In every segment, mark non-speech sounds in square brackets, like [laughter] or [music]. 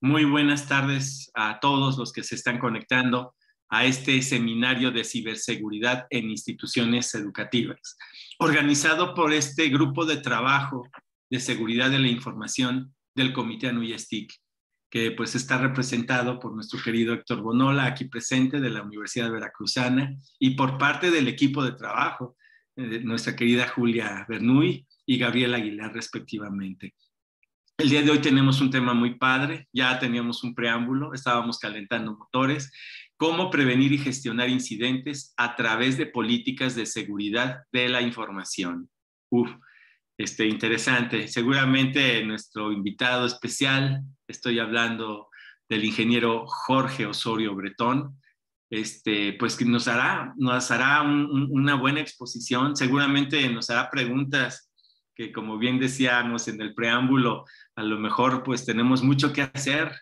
Muy buenas tardes a todos los que se están conectando a este seminario de ciberseguridad en instituciones educativas, organizado por este grupo de trabajo de seguridad de la información del Comité ANUYESTIC, que pues está representado por nuestro querido Héctor Bonola, aquí presente de la Universidad Veracruzana, y por parte del equipo de trabajo, de nuestra querida Julia Bernuy y Gabriel Aguilar, respectivamente. El día de hoy tenemos un tema muy padre, ya teníamos un preámbulo, estábamos calentando motores, cómo prevenir y gestionar incidentes a través de políticas de seguridad de la información. Uf, este, interesante. Seguramente nuestro invitado especial, estoy hablando del ingeniero Jorge Osorio Bretón, este, pues que nos hará, nos hará una buena exposición, seguramente nos hará preguntas que como bien decíamos en el preámbulo, a lo mejor pues tenemos mucho que hacer.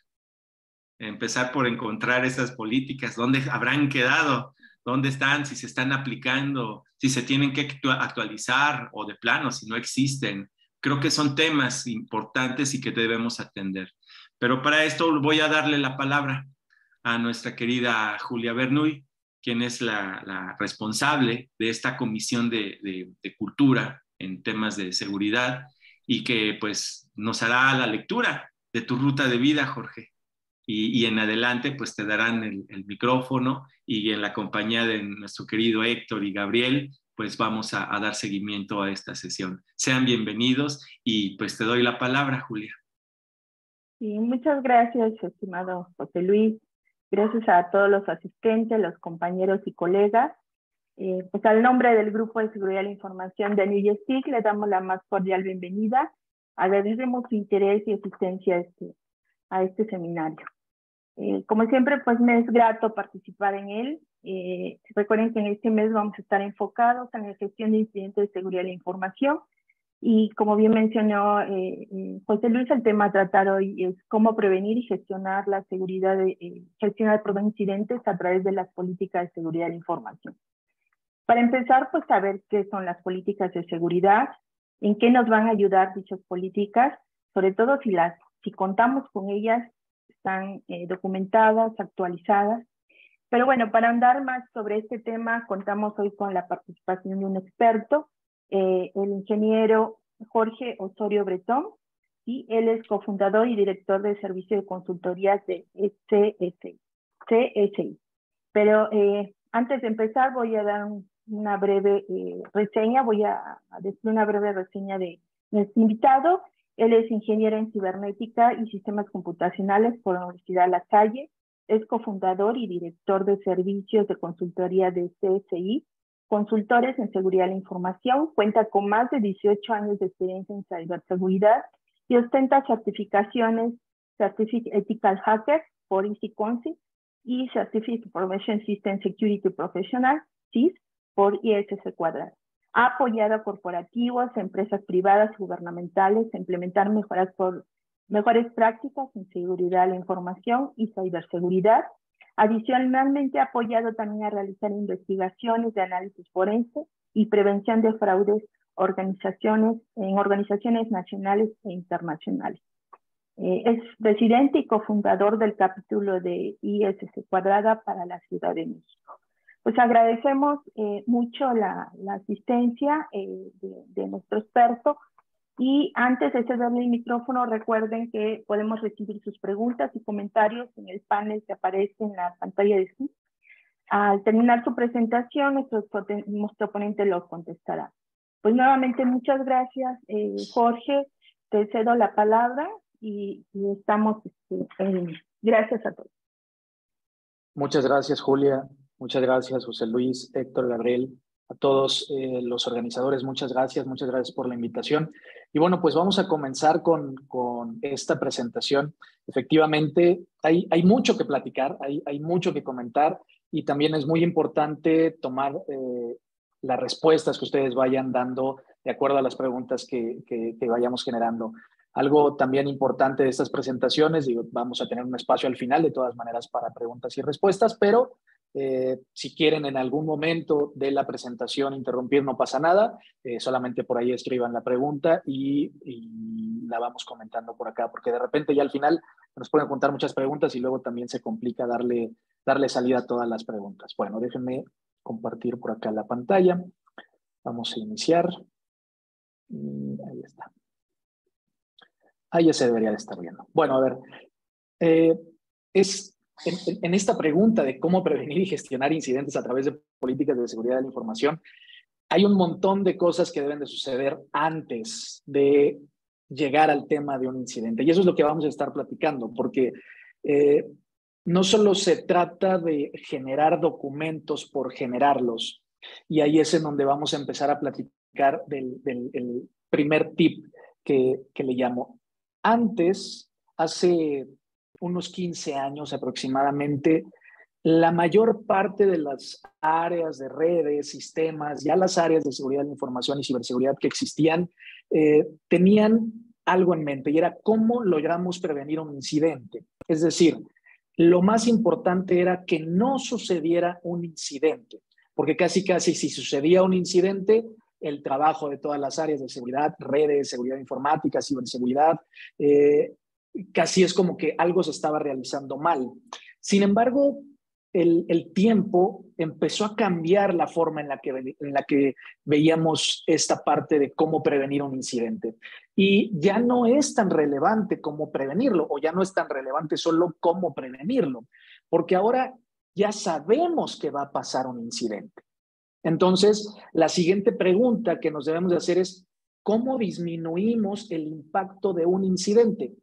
Empezar por encontrar esas políticas, dónde habrán quedado, dónde están, si se están aplicando, si se tienen que actualizar o de plano, si no existen. Creo que son temas importantes y que debemos atender. Pero para esto voy a darle la palabra a nuestra querida Julia Bernuy, quien es la, responsable de esta comisión de, cultura en temas de seguridad y que pues nos hará la lectura de tu ruta de vida, Jorge. Y, en adelante pues te darán el, micrófono y en la compañía de nuestro querido Héctor y Gabriel pues vamos a, dar seguimiento a esta sesión. Sean bienvenidos y pues te doy la palabra, Julia. Sí, muchas gracias, estimado José Luis. Gracias a todos los asistentes, los compañeros y colegas eh, pues al nombre del Grupo de Seguridad de la Información de New le damos la más cordial bienvenida. Agradecemos su interés y asistencia a este, a este seminario. Eh, como siempre, pues me es grato participar en él. Eh, recuerden que en este mes vamos a estar enfocados en la gestión de incidentes de seguridad de la información. Y como bien mencionó José Luis, el tema a tratar hoy es cómo prevenir y gestionar la seguridad, de, gestionar perdón, incidentes a través de las políticas de seguridad de la información. Para empezar, pues saber qué son las políticas de seguridad, en qué nos van a ayudar dichas políticas, sobre todo si las, si contamos con ellas, están eh, documentadas, actualizadas. Pero bueno, para andar más sobre este tema, contamos hoy con la participación de un experto, eh, el ingeniero Jorge Osorio Bretón, y él es cofundador y director del servicio de consultorías de CSI. CSI. Pero eh, antes de empezar, voy a dar un una breve eh, reseña, voy a, decir una breve reseña de nuestro invitado. Él es ingeniero en cibernética y sistemas computacionales por la Universidad La Salle. Es cofundador y director de servicios de consultoría de CSI, consultores en seguridad de la información. Cuenta con más de 18 años de experiencia en ciberseguridad y ostenta certificaciones Certificate Ethical Hacker por Easy y Certificate Information System Security Professional, CIS, por ISS Cuadrado. Ha apoyado a corporativos, empresas privadas y gubernamentales a implementar mejoras por, mejores prácticas en seguridad de la información y ciberseguridad. Adicionalmente, ha apoyado también a realizar investigaciones de análisis forense y prevención de fraudes organizaciones, en organizaciones nacionales e internacionales. Eh, es presidente y cofundador del capítulo de ISS Cuadrada para la Ciudad de México. Pues agradecemos eh, mucho la, asistencia eh, de, nuestro experto y antes de cederle el micrófono, recuerden que podemos recibir sus preguntas y comentarios en el panel que aparece en la pantalla de Zoom. Al terminar su presentación, nuestro, nuestro ponente lo contestará. Pues nuevamente, muchas gracias, eh, Jorge. Te cedo la palabra y, estamos este, en Gracias a todos. Muchas gracias, Julia. Muchas gracias, José Luis, Héctor, Gabriel, a todos eh, los organizadores, muchas gracias, muchas gracias por la invitación. Y bueno, pues vamos a comenzar con, con esta presentación. Efectivamente, hay, hay mucho que platicar, hay, hay mucho que comentar y también es muy importante tomar eh, las respuestas que ustedes vayan dando de acuerdo a las preguntas que, que, vayamos generando. Algo también importante de estas presentaciones, digo, vamos a tener un espacio al final de todas maneras para preguntas y respuestas, pero eh, si quieren en algún momento de la presentación interrumpir, no pasa nada. Eh, solamente por ahí escriban la pregunta y, la vamos comentando por acá, porque de repente ya al final nos pueden contar muchas preguntas y luego también se complica darle, darle salida a todas las preguntas. Bueno, déjenme compartir por acá la pantalla. Vamos a iniciar. ahí está. Ahí ya se debería de estar viendo. Bueno, a ver, eh, es en, en, esta pregunta de cómo prevenir y gestionar incidentes a través de políticas de seguridad de la información, hay un montón de cosas que deben de suceder antes de llegar al tema de un incidente. Y eso es lo que vamos a estar platicando, porque eh, no solo se trata de generar documentos por generarlos, y ahí es en donde vamos a empezar a platicar del, del primer tip que, que le llamo. Antes, hace unos 15 años aproximadamente, la mayor parte de las áreas de redes, sistemas, ya las áreas de seguridad de información y ciberseguridad que existían, eh, tenían algo en mente y era cómo logramos prevenir un incidente. Es decir, lo más importante era que no sucediera un incidente, porque casi casi si sucedía un incidente, el trabajo de todas las áreas de seguridad, redes, seguridad informática, ciberseguridad, eh, casi es como que algo se estaba realizando mal. Sin embargo, el, tiempo empezó a cambiar la forma en la, que, en la que veíamos esta parte de cómo prevenir un incidente. Y ya no es tan relevante cómo prevenirlo, o ya no es tan relevante solo cómo prevenirlo, porque ahora ya sabemos que va a pasar un incidente. Entonces, la siguiente pregunta que nos debemos de hacer es, ¿cómo disminuimos el impacto de un incidente?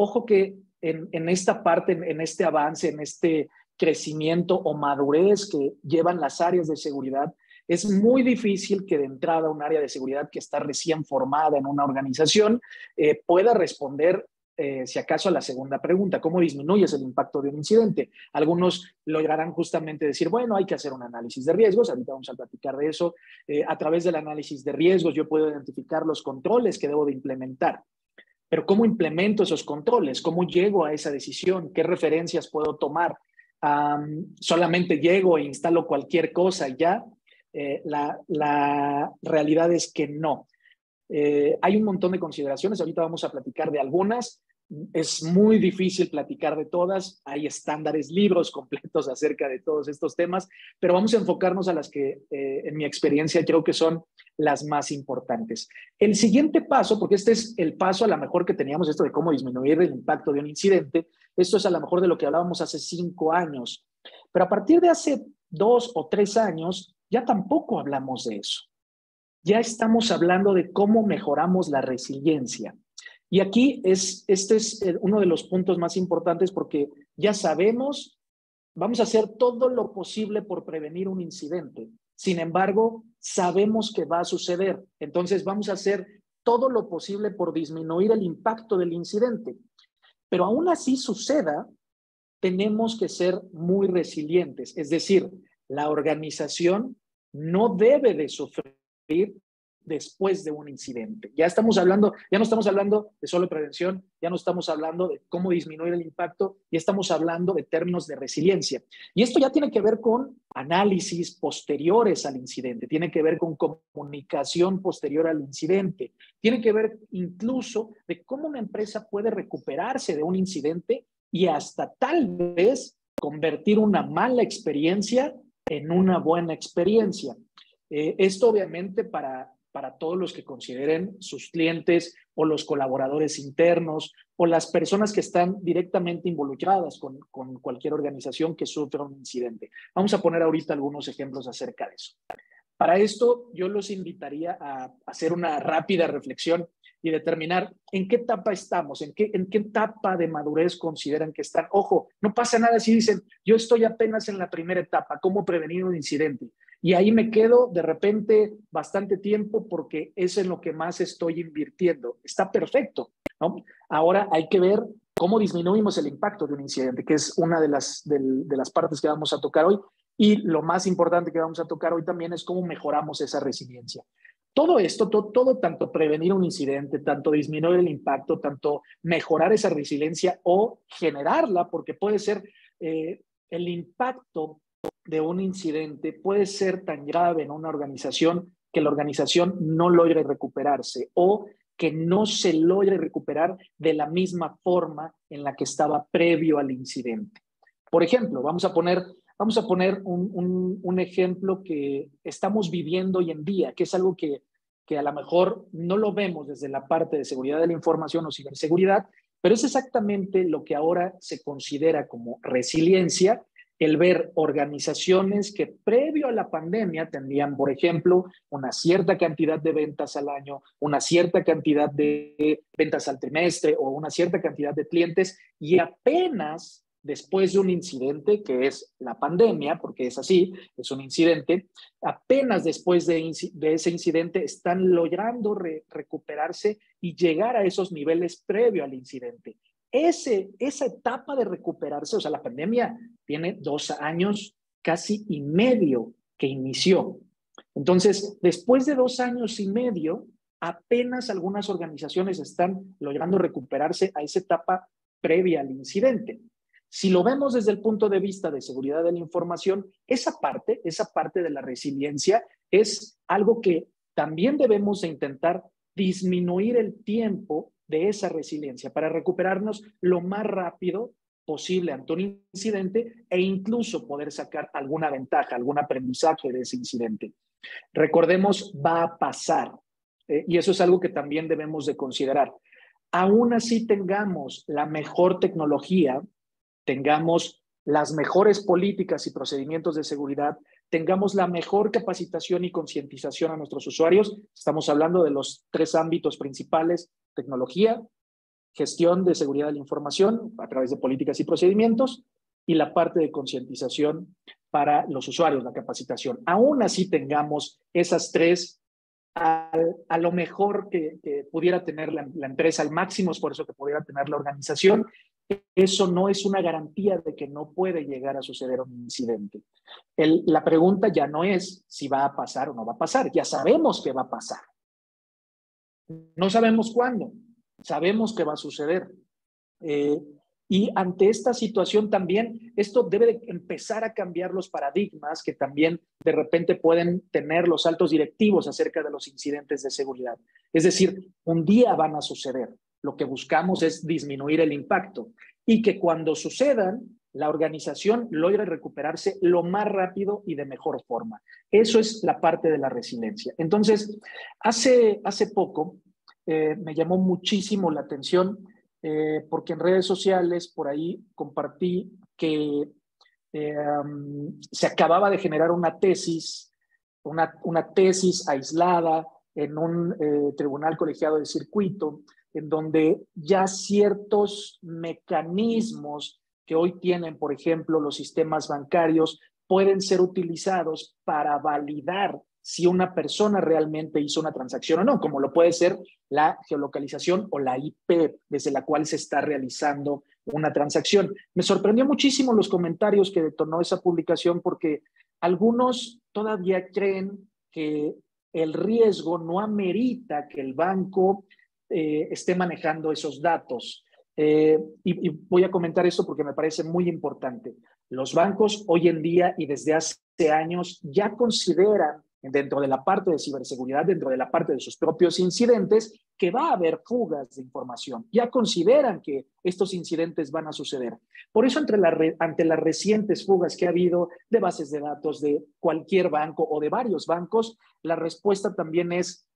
Ojo que en, esta parte, en, en este avance, en este crecimiento o madurez que llevan las áreas de seguridad, es muy difícil que de entrada un área de seguridad que está recién formada en una organización eh, pueda responder, eh, si acaso, a la segunda pregunta, ¿cómo disminuyes el impacto de un incidente? Algunos lograrán justamente decir, bueno, hay que hacer un análisis de riesgos, ahorita vamos a platicar de eso. Eh, a través del análisis de riesgos yo puedo identificar los controles que debo de implementar. Pero ¿cómo implemento esos controles? ¿Cómo llego a esa decisión? ¿Qué referencias puedo tomar? solamente llego e instalo cualquier cosa ya, eh, la, la, realidad es que no. Eh, hay un montón de consideraciones, ahorita vamos a platicar de algunas, es muy difícil platicar de todas, hay estándares, libros completos [laughs] acerca de todos estos temas, pero vamos a enfocarnos a las que eh, en mi experiencia creo que son las más importantes. El siguiente paso, porque este es el paso a lo mejor que teníamos, esto de cómo disminuir el impacto de un incidente, esto es a lo mejor de lo que hablábamos hace cinco años, pero a partir de hace dos o tres años ya tampoco hablamos de eso. Ya estamos hablando de cómo mejoramos la resiliencia. Y aquí es, este es uno de los puntos más importantes porque ya sabemos, vamos a hacer todo lo posible por prevenir un incidente. Sin embargo, sabemos que va a suceder. Entonces vamos a hacer todo lo posible por disminuir el impacto del incidente. Pero aún así suceda, tenemos que ser muy resilientes. Es decir, la organización no debe de sufrir después de un incidente. Ya estamos hablando, ya no estamos hablando de solo prevención, ya no estamos hablando de cómo disminuir el impacto, ya estamos hablando de términos de resiliencia. Y esto ya tiene que ver con análisis posteriores al incidente, tiene que ver con comunicación posterior al incidente, tiene que ver incluso de cómo una empresa puede recuperarse de un incidente y hasta tal vez convertir una mala experiencia en una buena experiencia. Eh, esto obviamente para para todos los que consideren sus clientes o los colaboradores internos o las personas que están directamente involucradas con, cualquier organización que sufra un incidente. Vamos a poner ahorita algunos ejemplos acerca de eso. Para esto, yo los invitaría a hacer una rápida reflexión y determinar en qué etapa estamos, en qué, en qué etapa de madurez consideran que están. Ojo, no pasa nada si dicen, yo estoy apenas en la primera etapa, ¿cómo prevenir un incidente? Y ahí me quedo de repente bastante tiempo porque es en lo que más estoy invirtiendo. Está perfecto. ¿no? Ahora hay que ver cómo disminuimos el impacto de un incidente, que es una de las, de, las partes que vamos a tocar hoy. Y lo más importante que vamos a tocar hoy también es cómo mejoramos esa resiliencia. Todo esto, todo, todo, tanto prevenir un incidente, tanto disminuir el impacto, tanto mejorar esa resiliencia o generarla, porque puede ser eh, el impacto de un incidente puede ser tan grave en una organización que la organización no logre recuperarse o que no se logre recuperar de la misma forma en la que estaba previo al incidente. Por ejemplo, vamos a poner, vamos a poner un, un, ejemplo que estamos viviendo hoy en día, que es algo que, que a lo mejor no lo vemos desde la parte de seguridad de la información o ciberseguridad, pero es exactamente lo que ahora se considera como resiliencia el ver organizaciones que previo a la pandemia tenían, por ejemplo, una cierta cantidad de ventas al año, una cierta cantidad de ventas al trimestre o una cierta cantidad de clientes y apenas después de un incidente que es la pandemia, porque es así, es un incidente, apenas después de, ese incidente están logrando recuperarse y llegar a esos niveles previo al incidente ese, esa etapa de recuperarse, o sea, la pandemia tiene dos años casi y medio que inició. Entonces, después de dos años y medio, apenas algunas organizaciones están logrando recuperarse a esa etapa previa al incidente. Si lo vemos desde el punto de vista de seguridad de la información, esa parte, esa parte de la resiliencia es algo que también debemos intentar disminuir el tiempo de esa resiliencia para recuperarnos lo más rápido posible ante un incidente e incluso poder sacar alguna ventaja, algún aprendizaje de ese incidente. Recordemos, va a pasar eh, y eso es algo que también debemos de considerar. Aún así tengamos la mejor tecnología, tengamos las mejores políticas y procedimientos de seguridad, tengamos la mejor capacitación y concientización a nuestros usuarios. Estamos hablando de los tres ámbitos principales, tecnología, gestión de seguridad de la información a través de políticas y procedimientos y la parte de concientización para los usuarios, la capacitación. Aún así tengamos esas tres, a, lo mejor que, pudiera tener la, empresa, al máximo esfuerzo que pudiera tener la organización, eso no es una garantía de que no puede llegar a suceder un incidente. La pregunta ya no es si va a pasar o no va a pasar, ya sabemos que va a pasar. No sabemos cuándo, sabemos que va a suceder. Eh, y ante esta situación también, esto debe de empezar a cambiar los paradigmas que también de repente pueden tener los altos directivos acerca de los incidentes de seguridad. Es decir, un día van a suceder. Lo que buscamos es disminuir el impacto y que cuando sucedan, la organización logre recuperarse lo más rápido y de mejor forma. Eso es la parte de la resiliencia. Entonces, hace, hace poco eh, me llamó muchísimo la atención eh, porque en redes sociales por ahí compartí que eh, se acababa de generar una tesis, una, una tesis aislada en un tribunal colegiado de circuito en donde ya ciertos mecanismos que hoy tienen, por ejemplo, los sistemas bancarios, pueden ser utilizados para validar si una persona realmente hizo una transacción o no, como lo puede ser la geolocalización o la IP desde la cual se está realizando una transacción. Me sorprendió muchísimo los comentarios que detonó esa publicación porque algunos todavía creen que el riesgo no amerita que el banco eh, esté manejando esos datos. Eh, y, voy a comentar esto porque me parece muy importante. Los bancos hoy en día y desde hace años ya consideran dentro de la parte de ciberseguridad, dentro de la parte de sus propios incidentes, que va a haber fugas de información. Ya consideran que estos incidentes van a suceder. Por eso, ante, ante las recientes fugas que ha habido de bases de datos de cualquier banco o de varios bancos, la respuesta también es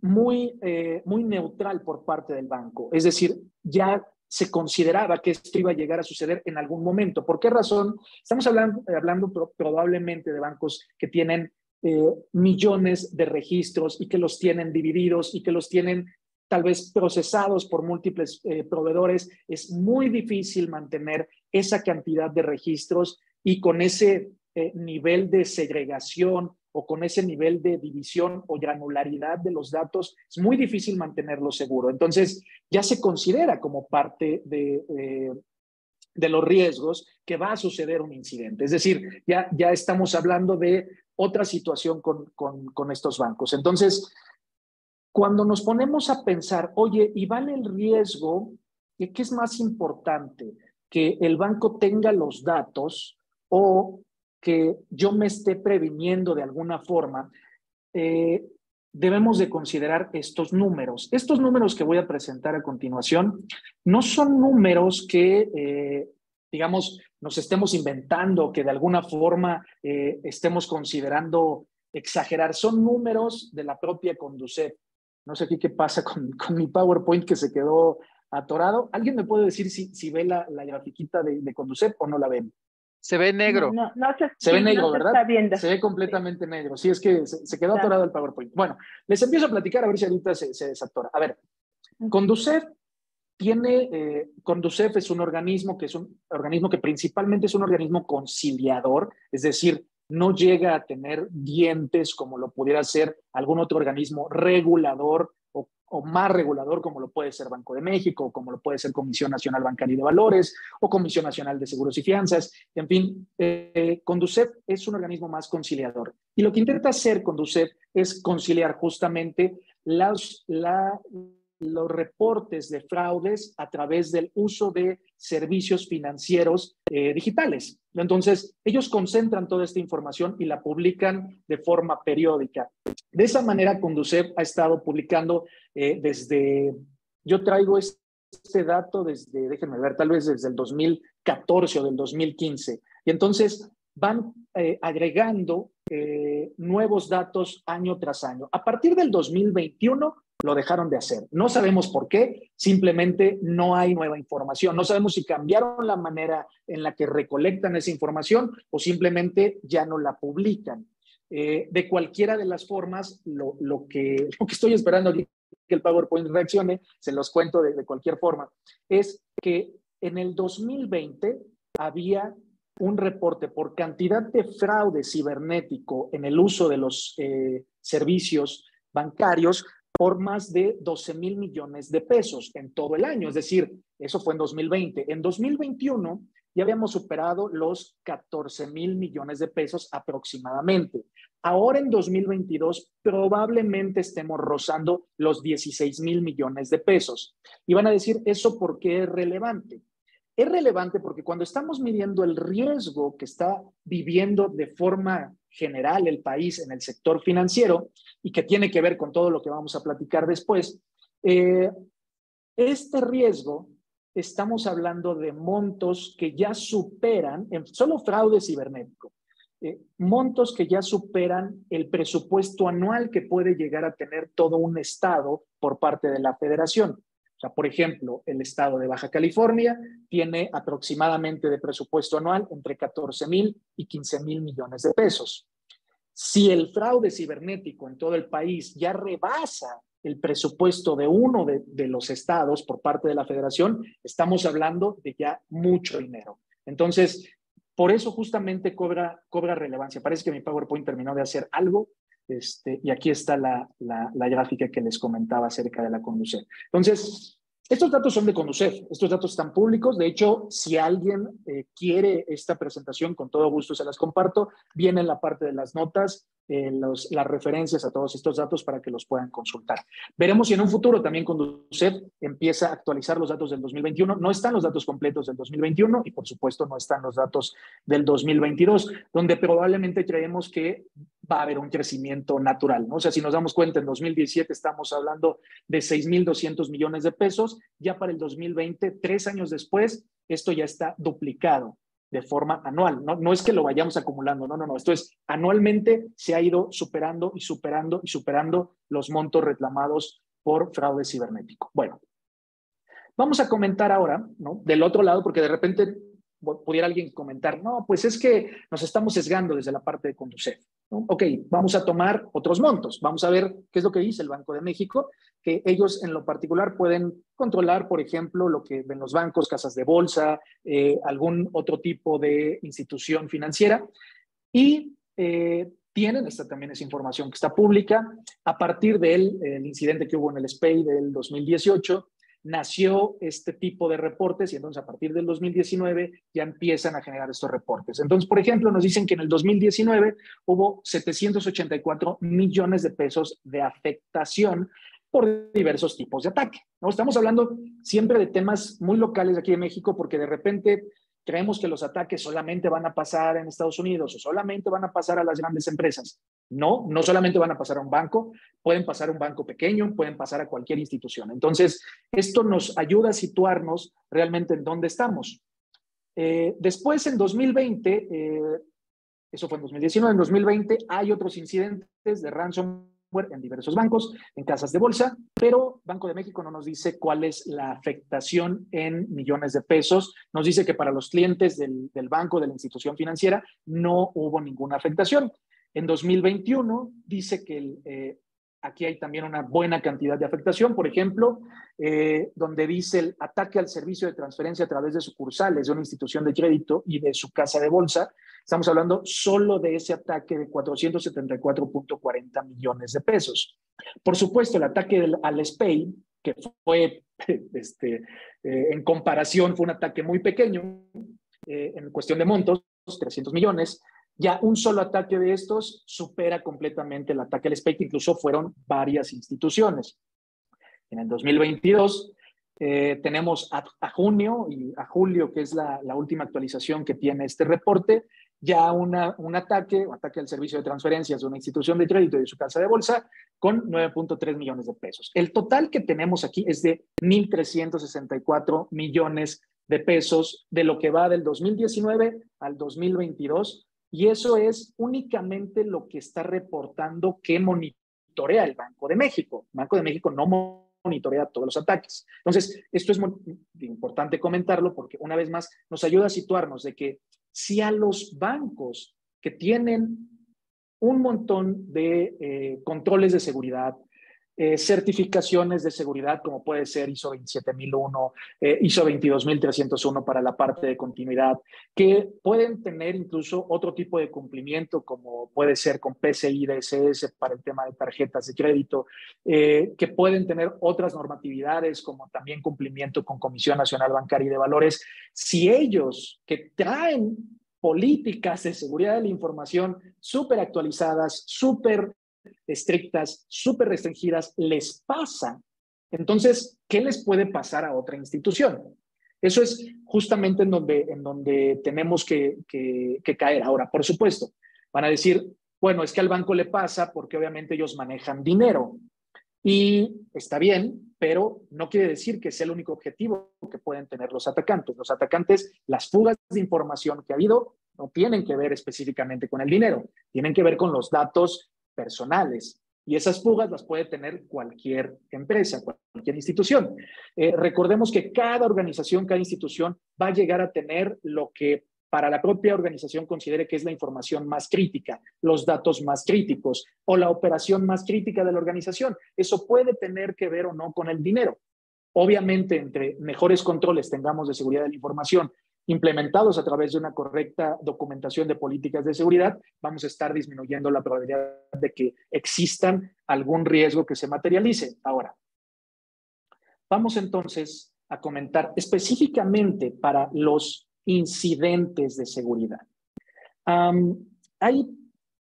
muy, eh, muy neutral por parte del banco. Es decir, ya se consideraba que esto iba a llegar a suceder en algún momento. ¿Por qué razón? Estamos hablando, hablando probablemente de bancos que tienen eh, millones de registros y que los tienen divididos y que los tienen tal vez procesados por múltiples eh, proveedores. Es muy difícil mantener esa cantidad de registros y con ese nivel de segregación o con ese nivel de división o granularidad de los datos, es muy difícil mantenerlo seguro. Entonces, ya se considera como parte de, eh, de los riesgos que va a suceder un incidente. Es decir, ya, ya estamos hablando de otra situación con, con, con estos bancos. Entonces, cuando nos ponemos a pensar, oye, ¿y vale el riesgo? ¿Qué es más importante? ¿Que el banco tenga los datos o que yo me esté previniendo de alguna forma, eh, debemos de considerar estos números. Estos números que voy a presentar a continuación no son números que, eh, digamos, nos estemos inventando, que de alguna forma eh, estemos considerando exagerar. Son números de la propia Conducef. No sé qué, qué pasa con, mi PowerPoint que se quedó atorado. ¿Alguien me puede decir si, si ve la, la grafiquita de, de Conducef o no la ven? Se ve negro. No, no, se, ve negro, ¿verdad? Se ve completamente negro. Sí, es que se, quedó atorado el PowerPoint. Bueno, les empiezo a platicar a ver si ahorita se, se desatora. A ver, Conducef tiene, eh, Conducef es un organismo que es un organismo que principalmente es un organismo conciliador, es decir, no llega a tener dientes como lo pudiera ser algún otro organismo regulador o más regulador como lo puede ser Banco de México, como lo puede ser Comisión Nacional Bancaria de Valores o Comisión Nacional de Seguros y Fianzas. En fin, eh, Conducef es un organismo más conciliador. Y lo que intenta hacer Conducef es conciliar justamente los reportes de fraudes a través del uso de servicios financieros eh, digitales. Entonces, ellos concentran toda esta información y la publican de forma periódica. De esa manera, Conducef ha estado publicando eh, desde, yo traigo este dato desde, déjenme ver, tal vez desde el 2014 o del 2015. Y entonces van eh, agregando nuevos datos año tras año. A partir del 2021 lo dejaron de hacer. No sabemos por qué, simplemente no hay nueva información. No sabemos si cambiaron la manera en la que recolectan esa información o simplemente ya no la publican. Eh, de cualquiera de las formas, lo, que, lo que estoy esperando aquí que el PowerPoint reaccione, se los cuento de, cualquier forma, es que en el 2020 había un reporte por cantidad de fraude cibernético en el uso de los eh, servicios bancarios por más de 12 mil millones de pesos en todo el año. Es decir, eso fue en 2020. En 2021 ya habíamos superado los 14 mil millones de pesos aproximadamente. Ahora en 2022 probablemente estemos rozando los 16 mil millones de pesos. Y van a decir, ¿eso por qué es relevante? Es relevante porque cuando estamos midiendo el riesgo que está viviendo de forma general el país en el sector financiero y que tiene que ver con todo lo que vamos a platicar después, eh, este riesgo estamos hablando de montos que ya superan, en solo fraude cibernético, eh, montos que ya superan el presupuesto anual que puede llegar a tener todo un Estado por parte de la federación. Por ejemplo, el estado de Baja California tiene aproximadamente de presupuesto anual entre 14 mil y 15 mil millones de pesos. Si el fraude cibernético en todo el país ya rebasa el presupuesto de uno de, los estados por parte de la federación, estamos hablando de ya mucho dinero. Entonces, por eso justamente cobra relevancia. Parece que mi PowerPoint terminó de hacer algo este, y aquí está la, la, gráfica que les comentaba acerca de la Conducef. Entonces, estos datos son de Conducef, estos datos están públicos. De hecho, si alguien eh, quiere esta presentación, con todo gusto se las comparto. Viene en la parte de las notas eh, las referencias a todos estos datos para que los puedan consultar. Veremos si en un futuro también Conducef empieza a actualizar los datos del 2021. No están los datos completos del 2021 y por supuesto no están los datos del 2022, donde probablemente creemos que va a haber un crecimiento natural. ¿no? O sea, si nos damos cuenta, en 2017 estamos hablando de 6.200 millones de pesos, ya para el 2020, tres años después, esto ya está duplicado de forma anual. No, no es que lo vayamos acumulando, no, no, no. Esto es anualmente se ha ido superando y superando y superando los montos reclamados por fraude cibernético. Bueno, vamos a comentar ahora, ¿no? Del otro lado, porque de repente pudiera alguien comentar, no, pues es que nos estamos sesgando desde la parte de Conducef. Ok, vamos a tomar otros montos. Vamos a ver qué es lo que dice el Banco de México, que ellos en lo particular pueden controlar, por ejemplo, lo que ven los bancos, casas de bolsa, eh, algún otro tipo de institución financiera. Y eh, tienen, esta también es información que está pública, a partir del el incidente que hubo en el SPEI del 2018, nació este tipo de reportes y entonces a partir del 2019 ya empiezan a generar estos reportes. Entonces, por ejemplo, nos dicen que en el 2019 hubo 784 millones de pesos de afectación por diversos tipos de ataque. ¿no? Estamos hablando siempre de temas muy locales aquí en México porque de repente creemos que los ataques solamente van a pasar en Estados Unidos o solamente van a pasar a las grandes empresas. No, no solamente van a pasar a un banco, pueden pasar a un banco pequeño, pueden pasar a cualquier institución. Entonces, esto nos ayuda a situarnos realmente en dónde estamos. Eh, después, en 2020, eh, eso fue en 2019, en 2020 hay otros incidentes de en diversos bancos, en casas de bolsa, pero Banco de México no nos dice cuál es la afectación en millones de pesos. Nos dice que para los clientes del, banco, de la institución financiera, no hubo ninguna afectación. En 2021 dice que eh, aquí hay también una buena cantidad de afectación, por ejemplo, eh, donde dice el ataque al servicio de transferencia a través de sucursales de una institución de crédito y de su casa de bolsa, Estamos hablando solo de ese ataque de 474.40 millones de pesos. Por supuesto, el ataque al SPAY, que fue, [laughs] este, eh, en comparación, fue un ataque muy pequeño eh, en cuestión de montos, 300 millones. Ya un solo ataque de estos supera completamente el ataque al que incluso fueron varias instituciones. En el 2022 eh, tenemos a, junio y a julio, que es la, la, última actualización que tiene este reporte, ya una, un ataque, ataque al servicio de transferencias de una institución de crédito y de su casa de bolsa con 9.3 millones de pesos. El total que tenemos aquí es de 1.364 millones de pesos de lo que va del 2019 al 2022 y eso es únicamente lo que está reportando que monitorea el Banco de México. El Banco de México no monitorea todos los ataques. Entonces, esto es muy importante comentarlo porque una vez más nos ayuda a situarnos de que si a los bancos que tienen un montón de eh, controles de seguridad, eh, certificaciones de seguridad, como puede ser ISO 27001, eh, ISO 22301 para la parte de continuidad, que pueden tener incluso otro tipo de cumplimiento, como puede ser con PCI DSS para el tema de tarjetas de crédito, eh, que pueden tener otras normatividades, como también cumplimiento con Comisión Nacional Bancaria y de Valores. Si ellos que traen políticas de seguridad de la información súper actualizadas, súper estrictas, súper restringidas, les pasa, entonces, ¿qué les puede pasar a otra institución? Eso es justamente en donde, en donde tenemos que, que, caer. Ahora, por supuesto, van a decir, bueno, es que al banco le pasa porque obviamente ellos manejan dinero. Y está bien, pero no quiere decir que sea el único objetivo que pueden tener los atacantes. Los atacantes, las fugas de información que ha habido, no tienen que ver específicamente con el dinero, tienen que ver con los datos personales. Y esas fugas las puede tener cualquier empresa, cualquier institución. Eh, recordemos que cada organización, cada institución va a llegar a tener lo que para la propia organización considere que es la información más crítica, los datos más críticos o la operación más crítica de la organización. Eso puede tener que ver o no con el dinero. Obviamente, entre mejores controles tengamos de seguridad de la información implementados a través de una correcta documentación de políticas de seguridad, vamos a estar disminuyendo la probabilidad de que existan algún riesgo que se materialice. Ahora, vamos entonces a comentar específicamente para los incidentes de seguridad. hay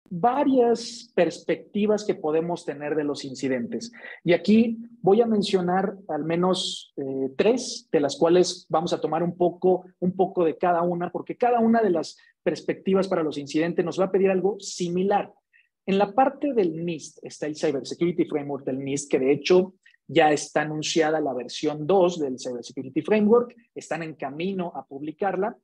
varias perspectivas que podemos tener de los incidentes. Y aquí voy a mencionar al menos eh, tres, de las cuales vamos a tomar un poco, un poco de cada una, porque cada una de las perspectivas para los incidentes nos va a pedir algo similar. En la parte del NIST está el Cybersecurity Framework del NIST, que de hecho ya está anunciada la versión 2 del Cybersecurity Framework, están en camino a publicarla.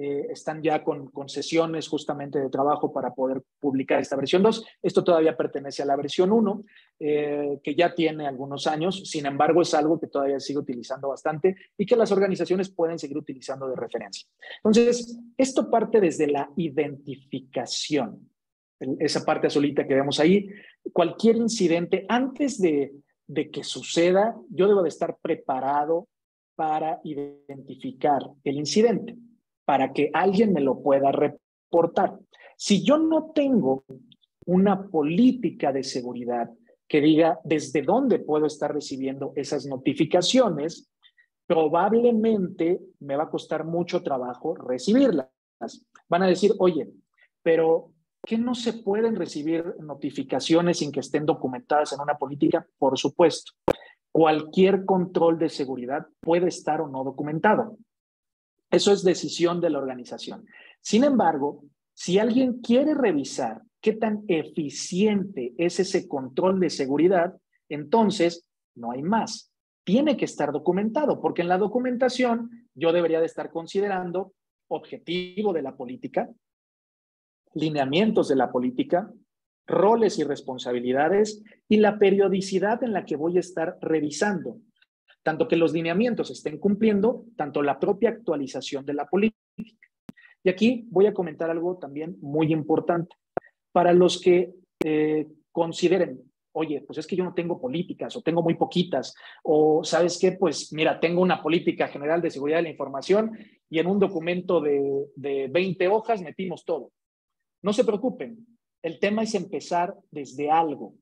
Eh, están ya con, con, sesiones justamente de trabajo para poder publicar esta versión 2. Esto todavía pertenece a la versión 1, eh, que ya tiene algunos años, sin embargo es algo que todavía sigue utilizando bastante y que las organizaciones pueden seguir utilizando de referencia. Entonces, esto parte desde la identificación, esa parte azulita que vemos ahí. Cualquier incidente, antes de, de que suceda, yo debo de estar preparado para identificar el incidente para que alguien me lo pueda reportar. Si yo no tengo una política de seguridad que diga desde dónde puedo estar recibiendo esas notificaciones, probablemente me va a costar mucho trabajo recibirlas. Van a decir, oye, pero ¿qué no se pueden recibir notificaciones sin que estén documentadas en una política? Por supuesto. Cualquier control de seguridad puede estar o no documentado. Eso es decisión de la organización. Sin embargo, si alguien quiere revisar qué tan eficiente es ese control de seguridad, entonces no hay más. Tiene que estar documentado, porque en la documentación yo debería de estar considerando objetivo de la política, lineamientos de la política, roles y responsabilidades y la periodicidad en la que voy a estar revisando, tanto que los lineamientos estén cumpliendo, tanto la propia actualización de la política. Y aquí voy a comentar algo también muy importante. Para los que eh, consideren, oye, pues es que yo no tengo políticas o tengo muy poquitas, o sabes qué, pues mira, tengo una política general de seguridad de la información y en un documento de, de 20 hojas metimos todo. No se preocupen, el tema es empezar desde algo.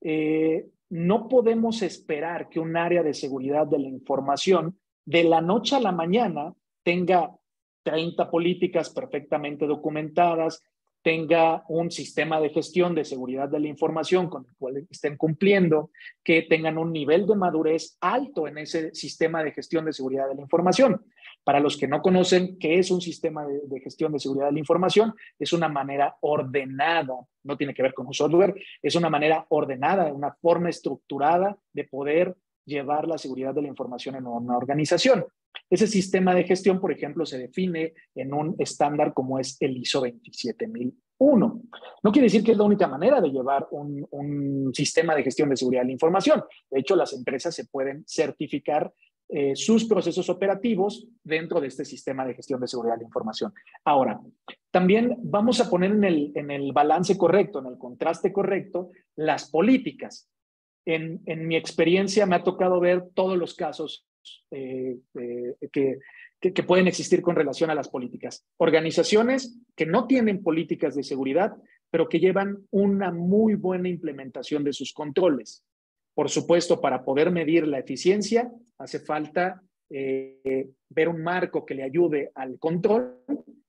Eh, no podemos esperar que un área de seguridad de la información de la noche a la mañana tenga 30 políticas perfectamente documentadas, tenga un sistema de gestión de seguridad de la información con el cual estén cumpliendo, que tengan un nivel de madurez alto en ese sistema de gestión de seguridad de la información. Para los que no conocen qué es un sistema de, gestión de seguridad de la información, es una manera ordenada, no tiene que ver con un software, es una manera ordenada, una forma estructurada de poder llevar la seguridad de la información en una organización. Ese sistema de gestión, por ejemplo, se define en un estándar como es el ISO 27001. No quiere decir que es la única manera de llevar un, sistema de gestión de seguridad de la información. De hecho, las empresas se pueden certificar eh, sus procesos operativos dentro de este sistema de gestión de seguridad de información. Ahora, también vamos a poner en el, en el balance correcto, en el contraste correcto, las políticas. En, en mi experiencia me ha tocado ver todos los casos eh, eh, que, que pueden existir con relación a las políticas. Organizaciones que no tienen políticas de seguridad, pero que llevan una muy buena implementación de sus controles. Por supuesto, para poder medir la eficiencia, hace falta eh, ver un marco que le ayude al control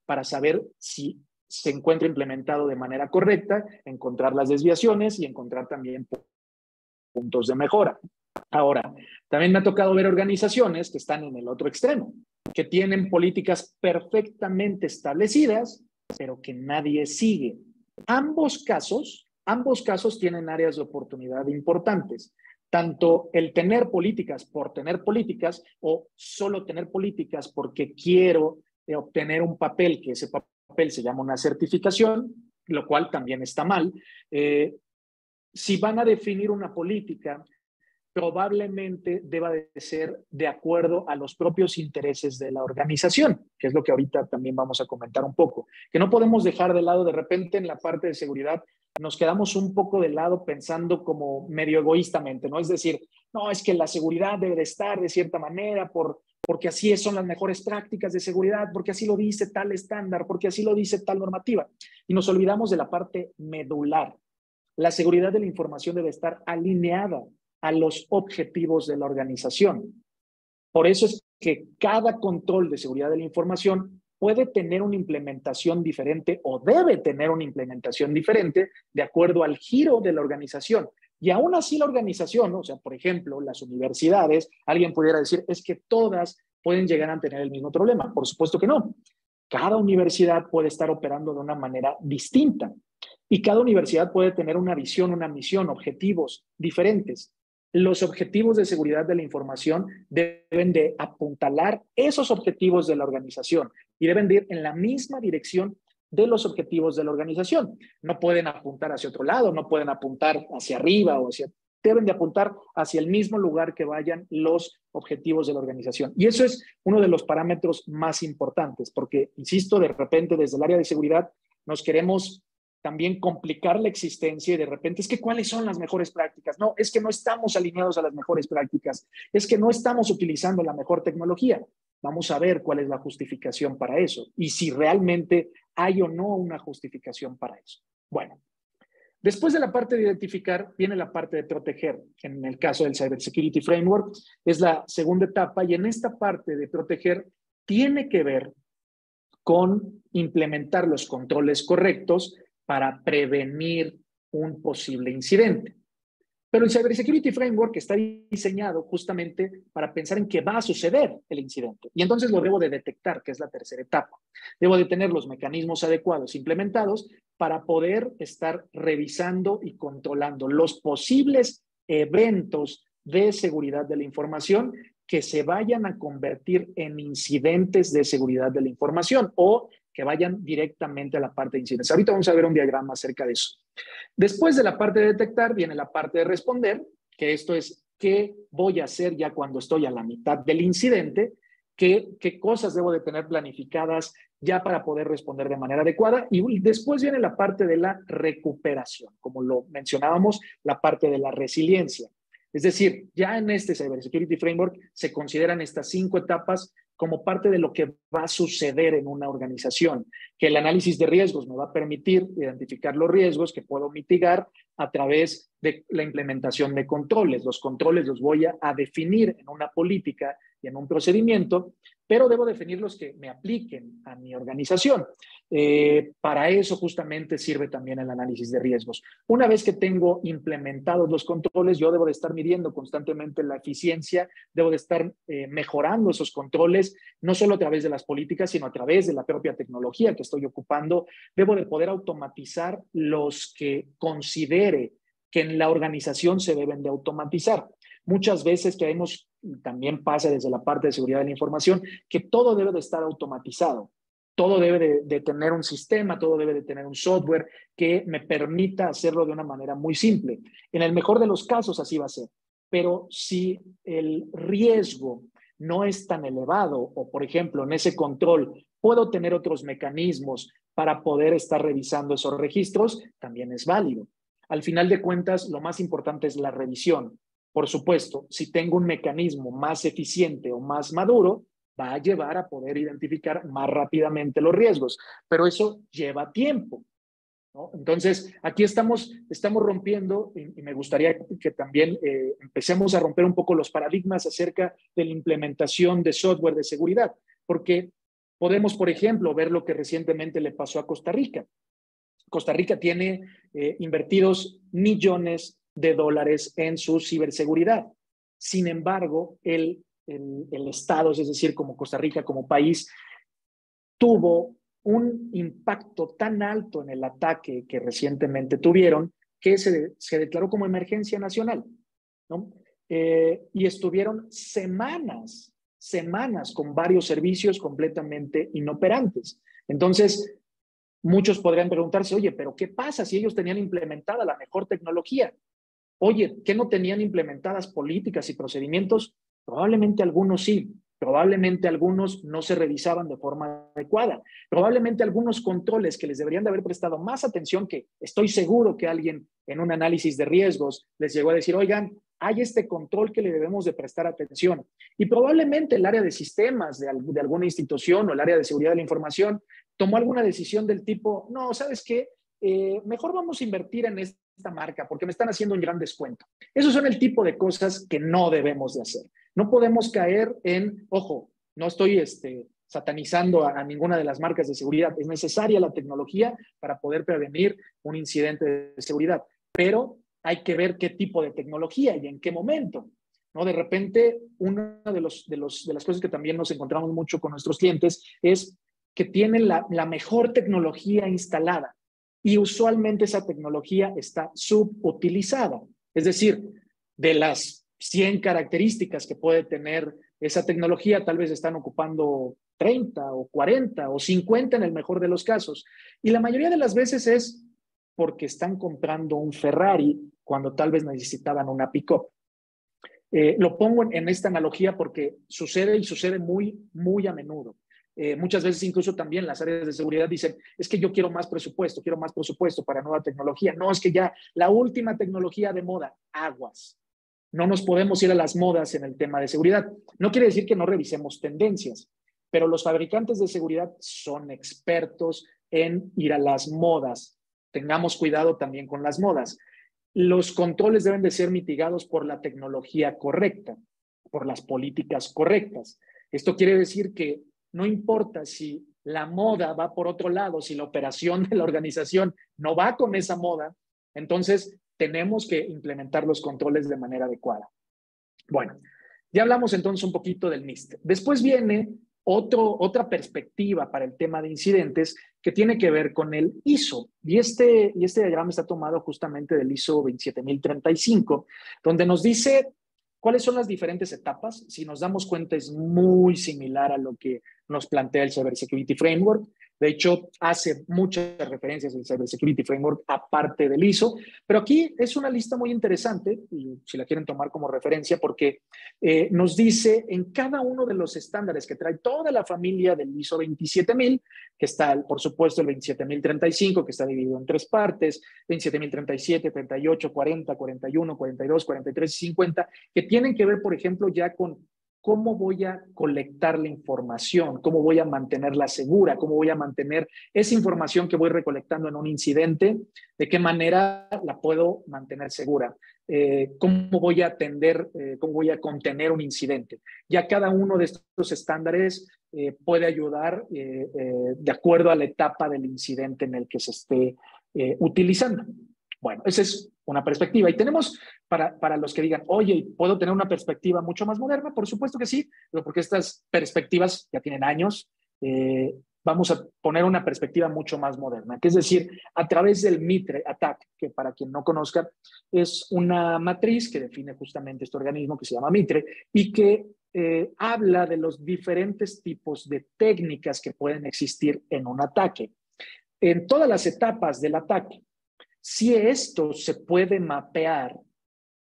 para saber si se encuentra implementado de manera correcta, encontrar las desviaciones y encontrar también puntos de mejora. Ahora, también me ha tocado ver organizaciones que están en el otro extremo, que tienen políticas perfectamente establecidas, pero que nadie sigue. Ambos casos Ambos casos tienen áreas de oportunidad importantes. Tanto el tener políticas por tener políticas o solo tener políticas porque quiero eh, obtener un papel, que ese papel se llama una certificación, lo cual también está mal. Eh, si van a definir una política, probablemente deba de ser de acuerdo a los propios intereses de la organización, que es lo que ahorita también vamos a comentar un poco, que no podemos dejar de lado de repente en la parte de seguridad nos quedamos un poco de lado pensando como medio egoístamente, ¿no? Es decir, no, es que la seguridad debe de estar de cierta manera por, porque así son las mejores prácticas de seguridad, porque así lo dice tal estándar, porque así lo dice tal normativa. Y nos olvidamos de la parte medular. La seguridad de la información debe estar alineada a los objetivos de la organización. Por eso es que cada control de seguridad de la información puede tener una implementación diferente o debe tener una implementación diferente de acuerdo al giro de la organización. Y aún así la organización, o sea, por ejemplo, las universidades, alguien pudiera decir, es que todas pueden llegar a tener el mismo problema. Por supuesto que no. Cada universidad puede estar operando de una manera distinta y cada universidad puede tener una visión, una misión, objetivos diferentes los objetivos de seguridad de la información deben de apuntalar esos objetivos de la organización y deben de ir en la misma dirección de los objetivos de la organización. No pueden apuntar hacia otro lado, no pueden apuntar hacia arriba o hacia... Deben de apuntar hacia el mismo lugar que vayan los objetivos de la organización. Y eso es uno de los parámetros más importantes, porque, insisto, de repente desde el área de seguridad nos queremos también complicar la existencia y de repente es que cuáles son las mejores prácticas. No, es que no estamos alineados a las mejores prácticas, es que no estamos utilizando la mejor tecnología. Vamos a ver cuál es la justificación para eso y si realmente hay o no una justificación para eso. Bueno, después de la parte de identificar, viene la parte de proteger. En el caso del Cybersecurity Framework, es la segunda etapa y en esta parte de proteger tiene que ver con implementar los controles correctos para prevenir un posible incidente. Pero el Cybersecurity Framework está diseñado justamente para pensar en qué va a suceder el incidente. Y entonces lo debo de detectar, que es la tercera etapa. Debo de tener los mecanismos adecuados implementados para poder estar revisando y controlando los posibles eventos de seguridad de la información que se vayan a convertir en incidentes de seguridad de la información o que vayan directamente a la parte de incidencia. Ahorita vamos a ver un diagrama acerca de eso. Después de la parte de detectar viene la parte de responder, que esto es qué voy a hacer ya cuando estoy a la mitad del incidente, qué, qué cosas debo de tener planificadas ya para poder responder de manera adecuada. Y después viene la parte de la recuperación, como lo mencionábamos, la parte de la resiliencia. Es decir, ya en este Cybersecurity Framework se consideran estas cinco etapas como parte de lo que va a suceder en una organización, que el análisis de riesgos me va a permitir identificar los riesgos que puedo mitigar a través de la implementación de controles. Los controles los voy a, definir en una política en un procedimiento, pero debo definir los que me apliquen a mi organización. Eh, para eso justamente sirve también el análisis de riesgos. Una vez que tengo implementados los controles, yo debo de estar midiendo constantemente la eficiencia, debo de estar eh, mejorando esos controles, no solo a través de las políticas, sino a través de la propia tecnología que estoy ocupando. Debo de poder automatizar los que considere que en la organización se deben de automatizar. Muchas veces creemos, también pasa desde la parte de seguridad de la información, que todo debe de estar automatizado todo debe de, tener un sistema, todo debe de tener un software que me permita hacerlo de una manera muy simple. En el mejor de los casos así va a ser. Pero si el riesgo no es tan elevado o, por ejemplo, en ese control puedo tener otros mecanismos para poder estar revisando esos registros, también es válido. Al final de cuentas, lo más importante es la revisión. Por supuesto, si tengo un mecanismo más eficiente o más maduro, va a llevar a poder identificar más rápidamente los riesgos, pero eso lleva tiempo. Entonces, aquí estamos, estamos rompiendo, y, me gustaría que también eh, empecemos a romper un poco los paradigmas acerca de la implementación de software de seguridad, porque podemos, por ejemplo, ver lo que recientemente le pasó a Costa Rica. Costa Rica tiene eh, invertidos millones de dólares en su ciberseguridad. Sin embargo, el el, Estado, es decir, como Costa Rica como país, tuvo un impacto tan alto en el ataque que recientemente tuvieron que se, se declaró como emergencia nacional. ¿no? Eh, y estuvieron semanas, semanas con varios servicios completamente inoperantes. Entonces, muchos podrían preguntarse, oye, pero ¿qué pasa si ellos tenían implementada la mejor tecnología? Oye, ¿qué no tenían implementadas políticas y procedimientos Probablemente algunos sí, probablemente algunos no se revisaban de forma adecuada, probablemente algunos controles que les deberían de haber prestado más atención, que estoy seguro que alguien en un análisis de riesgos les llegó a decir, oigan, hay este control que le debemos de prestar atención. Y probablemente el área de sistemas de, alguna institución o el área de seguridad de la información tomó alguna decisión del tipo, no, ¿sabes qué? Eh, mejor vamos a invertir en esta marca porque me están haciendo un gran descuento. Esos son el tipo de cosas que no debemos de hacer. No podemos caer en, ojo, no estoy este, satanizando a, ninguna de las marcas de seguridad. Es necesaria la tecnología para poder prevenir un incidente de seguridad, pero hay que ver qué tipo de tecnología y en qué momento. ¿no? De repente, una de, los, de, los, de las cosas que también nos encontramos mucho con nuestros clientes es que tienen la, la mejor tecnología instalada y usualmente esa tecnología está subutilizada. Es decir, de las 100 características que puede tener esa tecnología, tal vez están ocupando 30 o 40 o 50 en el mejor de los casos. Y la mayoría de las veces es porque están comprando un Ferrari cuando tal vez necesitaban una pick-up. Eh, lo pongo en, esta analogía porque sucede y sucede muy, muy a menudo. Eh, muchas veces incluso también las áreas de seguridad dicen, es que yo quiero más presupuesto, quiero más presupuesto para nueva tecnología. No, es que ya la última tecnología de moda, aguas. No nos podemos ir a las modas en el tema de seguridad. No quiere decir que no revisemos tendencias, pero los fabricantes de seguridad son expertos en ir a las modas. Tengamos cuidado también con las modas. Los controles deben de ser mitigados por la tecnología correcta, por las políticas correctas. Esto quiere decir que no importa si la moda va por otro lado, si la operación de la organización no va con esa moda, entonces tenemos que implementar los controles de manera adecuada. Bueno, ya hablamos entonces un poquito del NIST. Después viene otro, otra perspectiva para el tema de incidentes que tiene que ver con el ISO. Y este, y este diagrama está tomado justamente del ISO 27035, donde nos dice cuáles son las diferentes etapas. Si nos damos cuenta, es muy similar a lo que nos plantea el Cyber Security Framework. De hecho, hace muchas referencias al Cyber Security Framework aparte del ISO, pero aquí es una lista muy interesante, y si la quieren tomar como referencia, porque eh, nos dice en cada uno de los estándares que trae toda la familia del ISO 27000, que está, por supuesto, el 27035, que está dividido en tres partes, 27037, 38, 40, 41, 42, 43 y 50, que tienen que ver, por ejemplo, ya con cómo voy a colectar la información, cómo voy a mantenerla segura, cómo voy a mantener esa información que voy recolectando en un incidente, de qué manera la puedo mantener segura, eh, cómo voy a atender, eh, cómo voy a contener un incidente. Ya cada uno de estos estándares eh, puede ayudar de acuerdo a la etapa del incidente en el que se esté utilizando. Bueno, esa es una perspectiva. Y tenemos para, para los que digan, oye, ¿puedo tener una perspectiva mucho más moderna? Por supuesto que sí, pero porque estas perspectivas ya tienen años. Eh, vamos a poner una perspectiva mucho más moderna, que es decir, a través del MITRE ATAC, que para quien no conozca, es una matriz que define justamente este organismo que se llama MITRE y que eh, habla de los diferentes tipos de técnicas que pueden existir en un ataque. En todas las etapas del ataque, si esto se puede mapear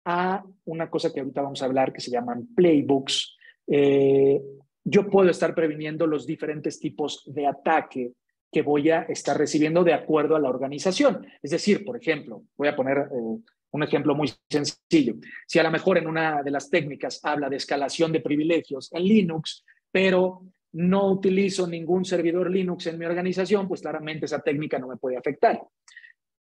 a una cosa que ahorita vamos a hablar que se llaman playbooks, eh, yo puedo estar previniendo los diferentes tipos de ataque que voy a estar recibiendo de acuerdo a la organización. Es decir, por ejemplo, voy a poner eh, un ejemplo muy sencillo. Si a lo mejor en una de las técnicas habla de escalación de privilegios en Linux, pero no utilizo ningún servidor Linux en mi organización, pues claramente esa técnica no me puede afectar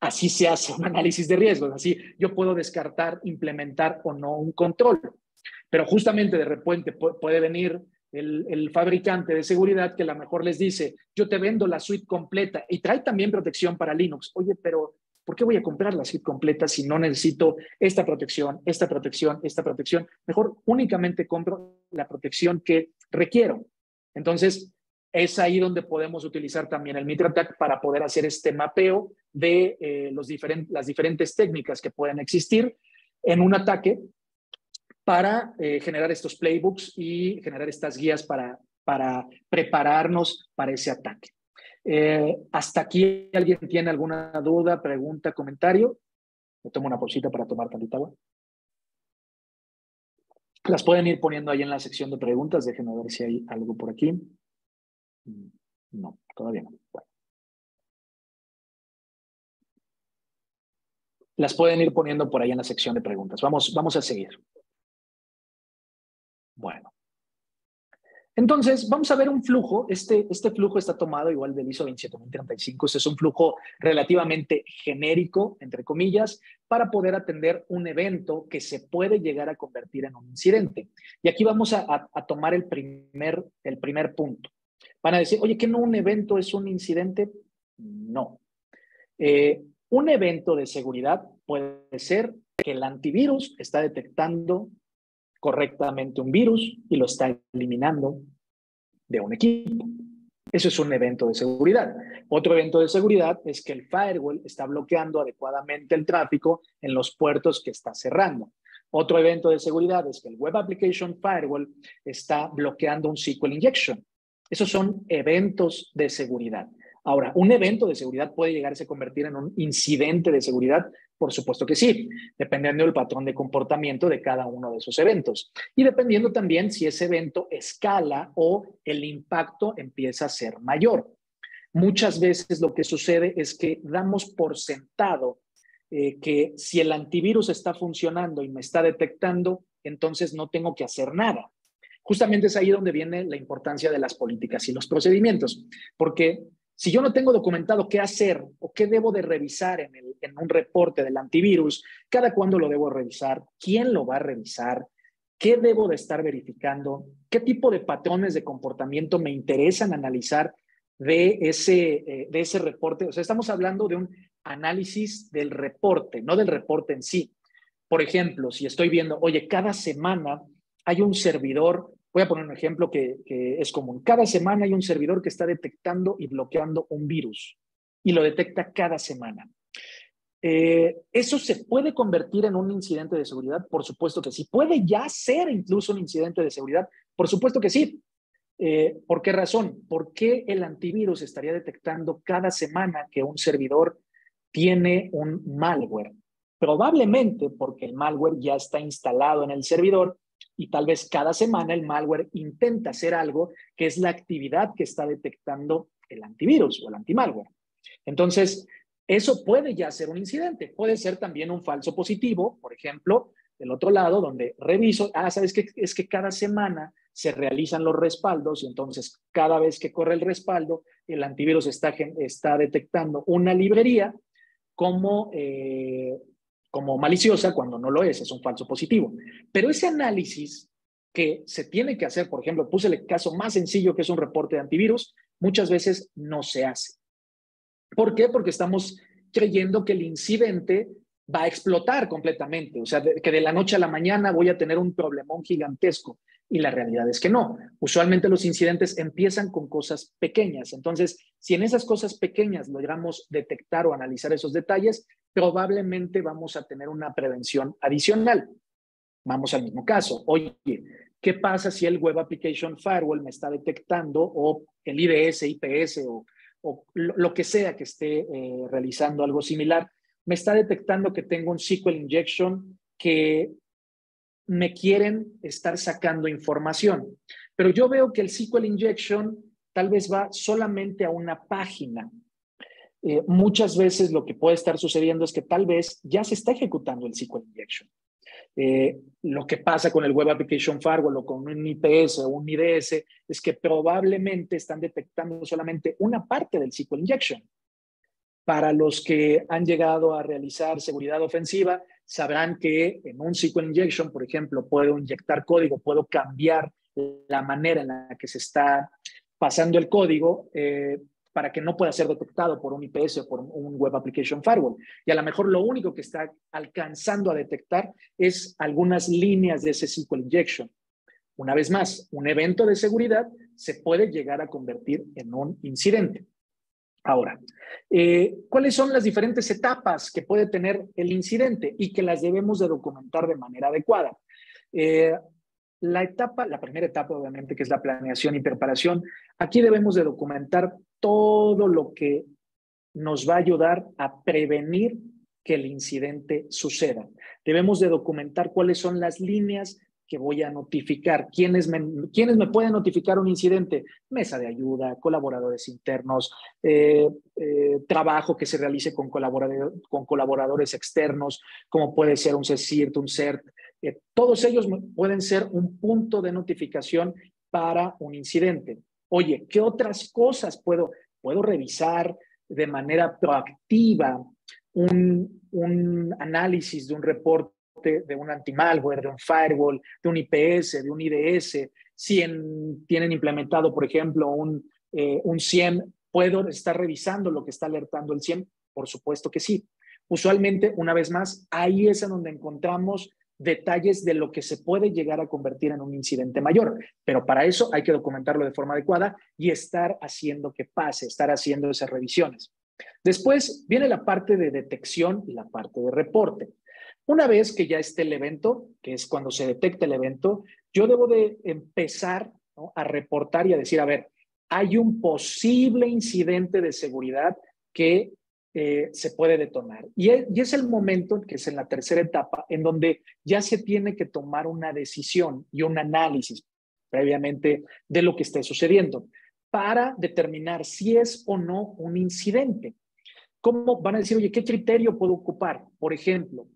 así se hace un análisis de riesgos, así yo puedo descartar, implementar o no un control. Pero justamente de repente puede venir el, fabricante de seguridad que a lo mejor les dice, yo te vendo la suite completa y trae también protección para Linux. Oye, pero ¿por qué voy a comprar la suite completa si no necesito esta protección, esta protección, esta protección? Mejor únicamente compro la protección que requiero. Entonces, es ahí donde podemos utilizar también el MitraTac para poder hacer este mapeo de eh, los las diferentes técnicas que pueden existir en un ataque para eh, generar estos playbooks y generar estas guías para, para prepararnos para ese ataque. Eh, ¿Hasta aquí alguien tiene alguna duda, pregunta, comentario? Me tomo una pausita para tomar tantita agua. Las pueden ir poniendo ahí en la sección de preguntas. Déjenme ver si hay algo por aquí. Mm, no, todavía no. Las pueden ir poniendo por ahí en la sección de preguntas. Vamos, vamos a seguir. Bueno. Entonces, vamos a ver un flujo. Este, este flujo está tomado igual del ISO 27035. Este es un flujo relativamente genérico, entre comillas, para poder atender un evento que se puede llegar a convertir en un incidente. Y aquí vamos a, a tomar el primer, el primer punto. Van a decir, oye, ¿que no un evento es un incidente? No. Eh, un evento de seguridad puede ser que el antivirus está detectando correctamente un virus y lo está eliminando de un equipo. Eso es un evento de seguridad. Otro evento de seguridad es que el firewall está bloqueando adecuadamente el tráfico en los puertos que está cerrando. Otro evento de seguridad es que el Web Application Firewall está bloqueando un SQL injection. Esos son eventos de seguridad. Ahora, ¿un evento de seguridad puede llegarse a convertir en un incidente de seguridad? Por supuesto que sí, dependiendo del patrón de comportamiento de cada uno de esos eventos. Y dependiendo también si ese evento escala o el impacto empieza a ser mayor. Muchas veces lo que sucede es que damos por sentado eh, que si el antivirus está funcionando y me está detectando, entonces no tengo que hacer nada. Justamente es ahí donde viene la importancia de las políticas y los procedimientos, porque si yo no tengo documentado qué hacer o qué debo de revisar en, en un reporte del antivirus, cada cuándo lo debo revisar, quién lo va a revisar, qué debo de estar verificando, qué tipo de patrones de comportamiento me interesan analizar de ese, eh, de ese reporte. O sea, estamos hablando de un análisis del reporte, no del reporte en sí. Por ejemplo, si estoy viendo, oye, cada semana hay un servidor, voy a poner un ejemplo que, es común, cada semana hay un servidor que está detectando y bloqueando un virus y lo detecta cada semana. Eh, ¿Eso se puede convertir en un incidente de seguridad? Por supuesto que sí. ¿Puede ya ser incluso un incidente de seguridad? Por supuesto que sí. Eh, ¿Por qué razón? ¿Por qué el antivirus estaría detectando cada semana que un servidor tiene un malware? Probablemente porque el malware ya está instalado en el servidor y tal vez cada semana el malware intenta hacer algo que es la actividad que está detectando el antivirus o el antimalware. Entonces, eso puede ya ser un incidente. Puede ser también un falso positivo, por ejemplo, del otro lado, donde reviso, ah, sabes que es que cada semana se realizan los respaldos y entonces cada vez que corre el respaldo, el antivirus está, está detectando una librería como eh, como maliciosa cuando no lo es, es un falso positivo. Pero ese análisis que se tiene que hacer, por ejemplo, puse el caso más sencillo que es un reporte de antivirus, muchas veces no se hace. ¿Por qué? Porque estamos creyendo que el incidente va a explotar completamente, o sea, que de la noche a la mañana voy a tener un problemón gigantesco. Y la realidad es que no. Usualmente los incidentes empiezan con cosas pequeñas. Entonces, si en esas cosas pequeñas logramos detectar o analizar esos detalles, probablemente vamos a tener una prevención adicional. Vamos al mismo caso. Oye, ¿qué pasa si el Web Application Firewall me está detectando o el IDS, IPS o, lo que sea que esté eh, realizando algo similar, me está detectando que tengo un SQL injection que me quieren estar sacando información. Pero yo veo que el SQL injection tal vez va solamente a una página eh, muchas veces lo que puede estar sucediendo es que tal vez ya se está ejecutando el SQL injection. Eh, lo que pasa con el Web Application Firewall o con un IPS o un IDS es que probablemente están detectando solamente una parte del SQL injection. Para los que han llegado a realizar seguridad ofensiva, sabrán que en un SQL injection, por ejemplo, puedo inyectar código, puedo cambiar la manera en la que se está pasando el código eh, para que no pueda ser detectado por un IPS o por un Web Application Firewall. Y a lo mejor lo único que está alcanzando a detectar es algunas líneas de ese SQL injection. Una vez más, un evento de seguridad se puede llegar a convertir en un incidente. Ahora, eh, ¿cuáles son las diferentes etapas que puede tener el incidente y que las debemos de documentar de manera adecuada? Eh, la etapa, la primera etapa obviamente que es la planeación y preparación, aquí debemos de documentar todo lo que nos va a ayudar a prevenir que el incidente suceda. Debemos de documentar cuáles son las líneas que voy a notificar. ¿Quiénes me, me pueden notificar un incidente? Mesa de ayuda, colaboradores internos, eh, eh, trabajo que se realice con, con colaboradores externos, como puede ser un CECIRT, un CERT. Eh, todos ellos pueden ser un punto de notificación para un incidente. Oye, ¿qué otras cosas puedo, puedo revisar de manera proactiva? Un, un análisis de un reporte de un anti-malware, de un firewall, de un IPS, de un IDS. Si tienen implementado, por ejemplo, un, eh, un SIEM, ¿puedo estar revisando lo que está alertando el SIEM? Por supuesto que sí. Usualmente, una vez más, ahí es en donde encontramos detalles de lo que se puede llegar a convertir en un incidente mayor. Pero para eso hay que documentarlo de forma adecuada y estar haciendo que pase, estar haciendo esas revisiones. Después viene la parte de detección y la parte de reporte. Una vez que ya esté el evento, que es cuando se detecta el evento, yo debo de empezar a reportar y a decir, a ver, hay un posible incidente de seguridad que eh, se puede detonar. Y es, y es el momento, que es en la tercera etapa, en donde ya se tiene que tomar una decisión y un análisis previamente de lo que esté sucediendo para determinar si es o no un incidente. ¿Cómo van a decir, oye, qué criterio puedo ocupar? Por ejemplo,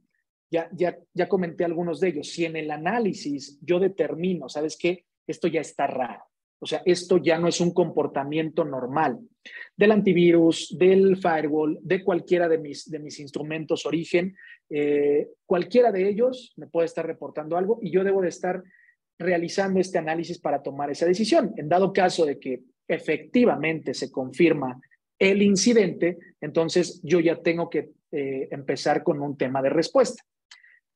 ya, ya, ya comenté algunos de ellos. Si en el análisis yo determino, ¿sabes qué? Esto ya está raro. O sea, esto ya no es un comportamiento normal del antivirus, del firewall, de cualquiera de mis, de mis instrumentos origen. Eh, cualquiera de ellos me puede estar reportando algo y yo debo de estar realizando este análisis para tomar esa decisión. En dado caso de que efectivamente se confirma el incidente, entonces yo ya tengo que eh, empezar con un tema de respuesta.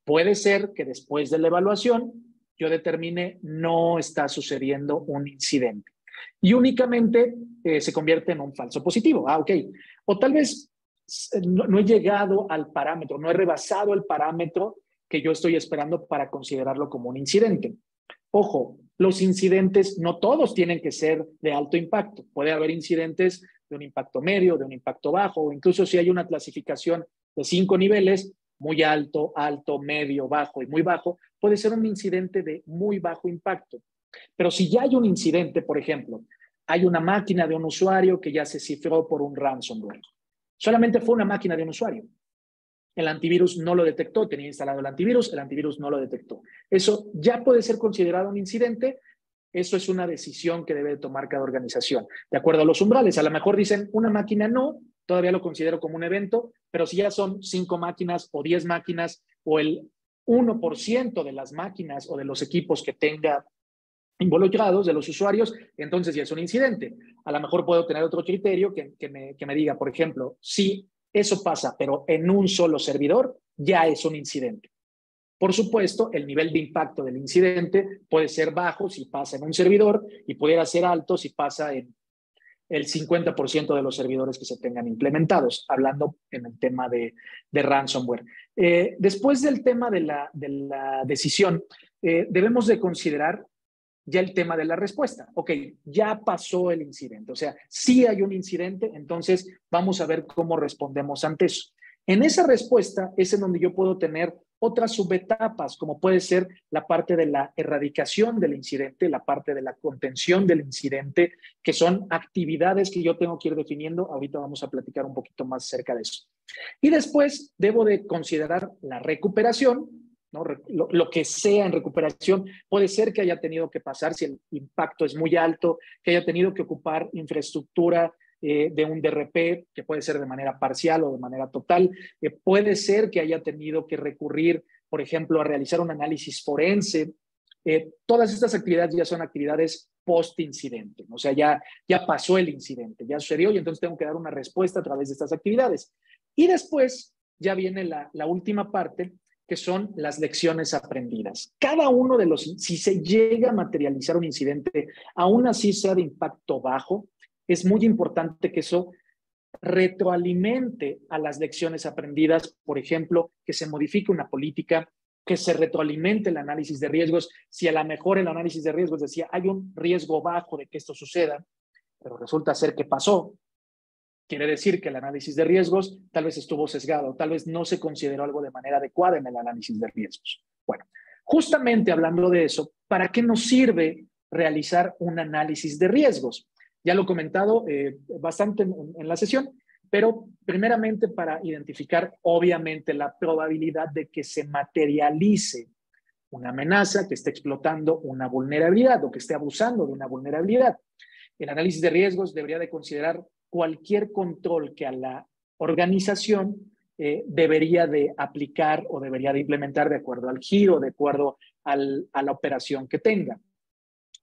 Puede ser que después de la evaluación yo determine no está sucediendo un incidente y únicamente eh, se convierte en un falso positivo. Ah, ok. O tal vez eh, no, he llegado al parámetro, no he rebasado el parámetro que yo estoy esperando para considerarlo como un incidente. Ojo, los incidentes no todos tienen que ser de alto impacto. Puede haber incidentes de un impacto medio, de un impacto bajo, o incluso si hay una clasificación de cinco niveles, muy alto, alto, medio, bajo y muy bajo, puede ser un incidente de muy bajo impacto. Pero si ya hay un incidente, por ejemplo, hay una máquina de un usuario que ya se cifró por un ransomware. Solamente fue una máquina de un usuario. El antivirus no lo detectó, tenía instalado el antivirus, el antivirus no lo detectó. Eso ya puede ser considerado un incidente. Eso es una decisión que debe tomar cada organización. De acuerdo a los umbrales, a lo mejor dicen una máquina no, todavía lo considero como un evento, pero si ya son cinco máquinas o diez máquinas o el 1% de las máquinas o de los equipos que tenga involucrados de los usuarios, entonces ya es un incidente. A lo mejor puedo tener otro criterio que, me, que me diga, por ejemplo, si eso pasa, pero en un solo servidor, ya es un incidente. Por supuesto, el nivel de impacto del incidente puede ser bajo si pasa en un servidor y pudiera ser alto si pasa en el 50% de los servidores que se tengan implementados, hablando en el tema de, ransomware. Eh, después del tema de la, de la decisión, eh, debemos de considerar ya el tema de la respuesta. Ok, ya pasó el incidente, o sea, si hay un incidente, entonces vamos a ver cómo respondemos ante eso. En esa respuesta es en donde yo puedo tener otras subetapas, como puede ser la parte de la erradicación del incidente, la parte de la contención del incidente, que son actividades que yo tengo que ir definiendo. Ahorita vamos a platicar un poquito más acerca de eso. Y después debo de considerar la recuperación, ¿no? Lo, lo, que sea en recuperación, puede ser que haya tenido que pasar si el impacto es muy alto, que haya tenido que ocupar infraestructura eh, de un DRP, que puede ser de manera parcial o de manera total. Eh, puede ser que haya tenido que recurrir, por ejemplo, a realizar un análisis forense. Eh, todas estas actividades ya son actividades post-incidente, o sea, ya, ya pasó el incidente, ya sucedió y entonces tengo que dar una respuesta a través de estas actividades. Y después ya viene la, la última parte, que son las lecciones aprendidas. Cada uno de los, si se llega a materializar un incidente, aún así sea de impacto bajo, es muy importante que eso retroalimente a las lecciones aprendidas, por ejemplo, que se modifique una política, que se retroalimente el análisis de riesgos. Si a lo mejor el análisis de riesgos decía, hay un riesgo bajo de que esto suceda, pero resulta ser que pasó, quiere decir que el análisis de riesgos tal vez estuvo sesgado, tal vez no se consideró algo de manera adecuada en el análisis de riesgos. Bueno, justamente hablando de eso, ¿para qué nos sirve realizar un análisis de riesgos? Ya lo he comentado eh, bastante en, la sesión, pero primeramente para identificar obviamente la probabilidad de que se materialice una amenaza que esté explotando una vulnerabilidad o que esté abusando de una vulnerabilidad. El análisis de riesgos debería de considerar cualquier control que a la organización eh, debería de aplicar o debería de implementar de acuerdo al giro, de acuerdo a la operación que tenga.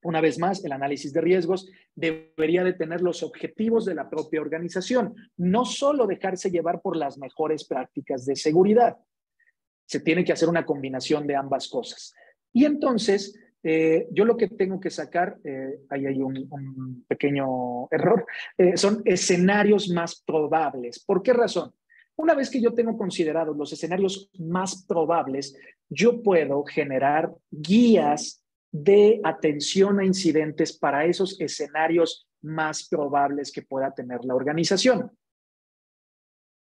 Una vez más, el análisis de riesgos debería de tener los objetivos de la propia organización, no solo dejarse llevar por las mejores prácticas de seguridad. Se tiene que hacer una combinación de ambas cosas. Y entonces, eh, yo lo que tengo que sacar, eh, ahí hay un, pequeño error, eh, son escenarios más probables. ¿Por qué razón? Una vez que yo tengo considerados los escenarios más probables, yo puedo generar guías de atención a incidentes para esos escenarios más probables que pueda tener la organización.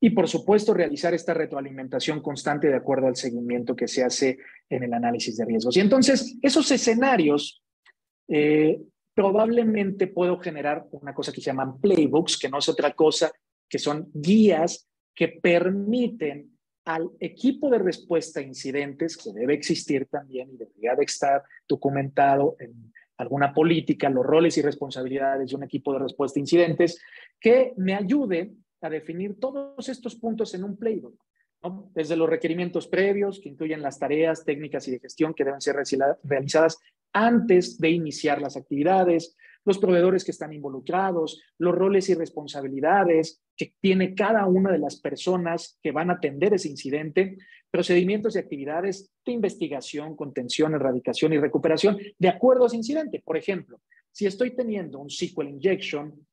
Y por supuesto, realizar esta retroalimentación constante de acuerdo al seguimiento que se hace en el análisis de riesgos. Y entonces, esos escenarios, eh, probablemente puedo generar una cosa que se llaman playbooks, que no es otra cosa que son guías que permiten al equipo de respuesta a incidentes, que debe existir también y debería de estar documentado en alguna política, los roles y responsabilidades de un equipo de respuesta a incidentes, que me ayude a definir todos estos puntos en un playbook. Desde los requerimientos previos, que incluyen las tareas técnicas y de gestión que deben ser realizadas antes de iniciar las actividades, los proveedores que están involucrados, los roles y responsabilidades que tiene cada una de las personas que van a atender ese incidente, procedimientos y actividades de investigación, contención, erradicación y recuperación de acuerdo a ese incidente. Por ejemplo, si estoy teniendo un SQL injection,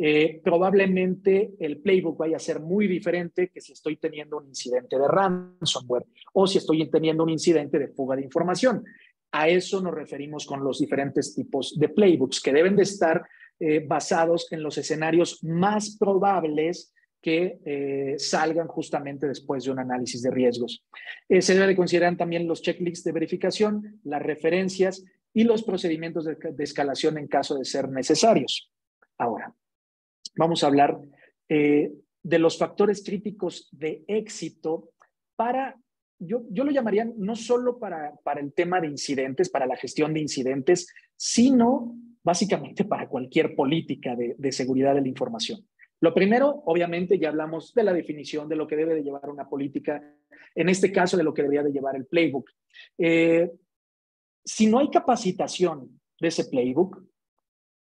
eh, probablemente el playbook vaya a ser muy diferente que si estoy teniendo un incidente de ransomware o si estoy teniendo un incidente de fuga de información. A eso nos referimos con los diferentes tipos de playbooks que deben de estar eh, basados en los escenarios más probables que eh, salgan justamente después de un análisis de riesgos. Eh, se debe considerar también los checklists de verificación, las referencias y los procedimientos de, escalación en caso de ser necesarios. Ahora, vamos a hablar de los factores críticos de éxito para yo, lo llamaría no solo para, para el tema de incidentes, para la gestión de incidentes, sino básicamente para cualquier política de, de, seguridad de la información. Lo primero, obviamente, ya hablamos de la definición de lo que debe de llevar una política, en este caso de lo que debería de llevar el playbook. Eh, si no hay capacitación de ese playbook,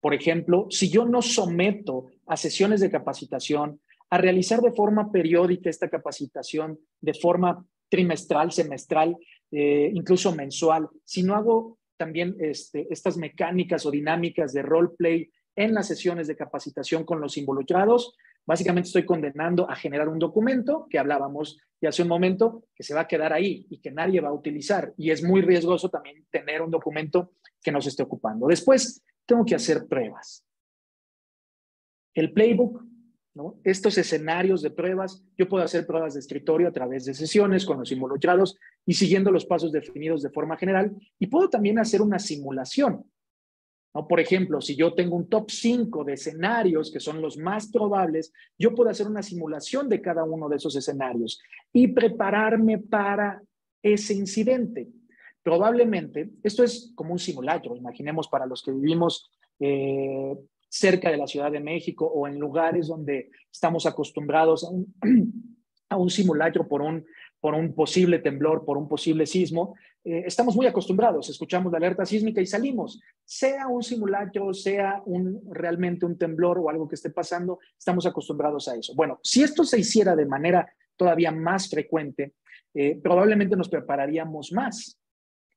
por ejemplo, si yo no someto a sesiones de capacitación, a realizar de forma periódica esta capacitación, de forma trimestral, semestral, eh, incluso mensual, si no hago también este, estas mecánicas o dinámicas de roleplay en las sesiones de capacitación con los involucrados, básicamente estoy condenando a generar un documento que hablábamos de hace un momento, que se va a quedar ahí y que nadie va a utilizar. Y es muy riesgoso también tener un documento que nos esté ocupando. Después, tengo que hacer pruebas. El playbook estos escenarios de pruebas, yo puedo hacer pruebas de escritorio a través de sesiones con los involucrados y siguiendo los pasos definidos de forma general y puedo también hacer una simulación. ¿no? Por ejemplo, si yo tengo un top 5 de escenarios que son los más probables, yo puedo hacer una simulación de cada uno de esos escenarios y prepararme para ese incidente. Probablemente, esto es como un simulacro, imaginemos para los que vivimos eh, cerca de la Ciudad de México o en lugares donde estamos acostumbrados a un, [clears throat] a un simulacro por un, por un posible temblor, por un posible sismo, eh, estamos muy acostumbrados, escuchamos la alerta sísmica y salimos. Sea un simulacro, sea un, realmente un temblor o algo que esté pasando, estamos acostumbrados a eso. Bueno, si esto se hiciera de manera todavía más frecuente, eh, probablemente nos prepararíamos más.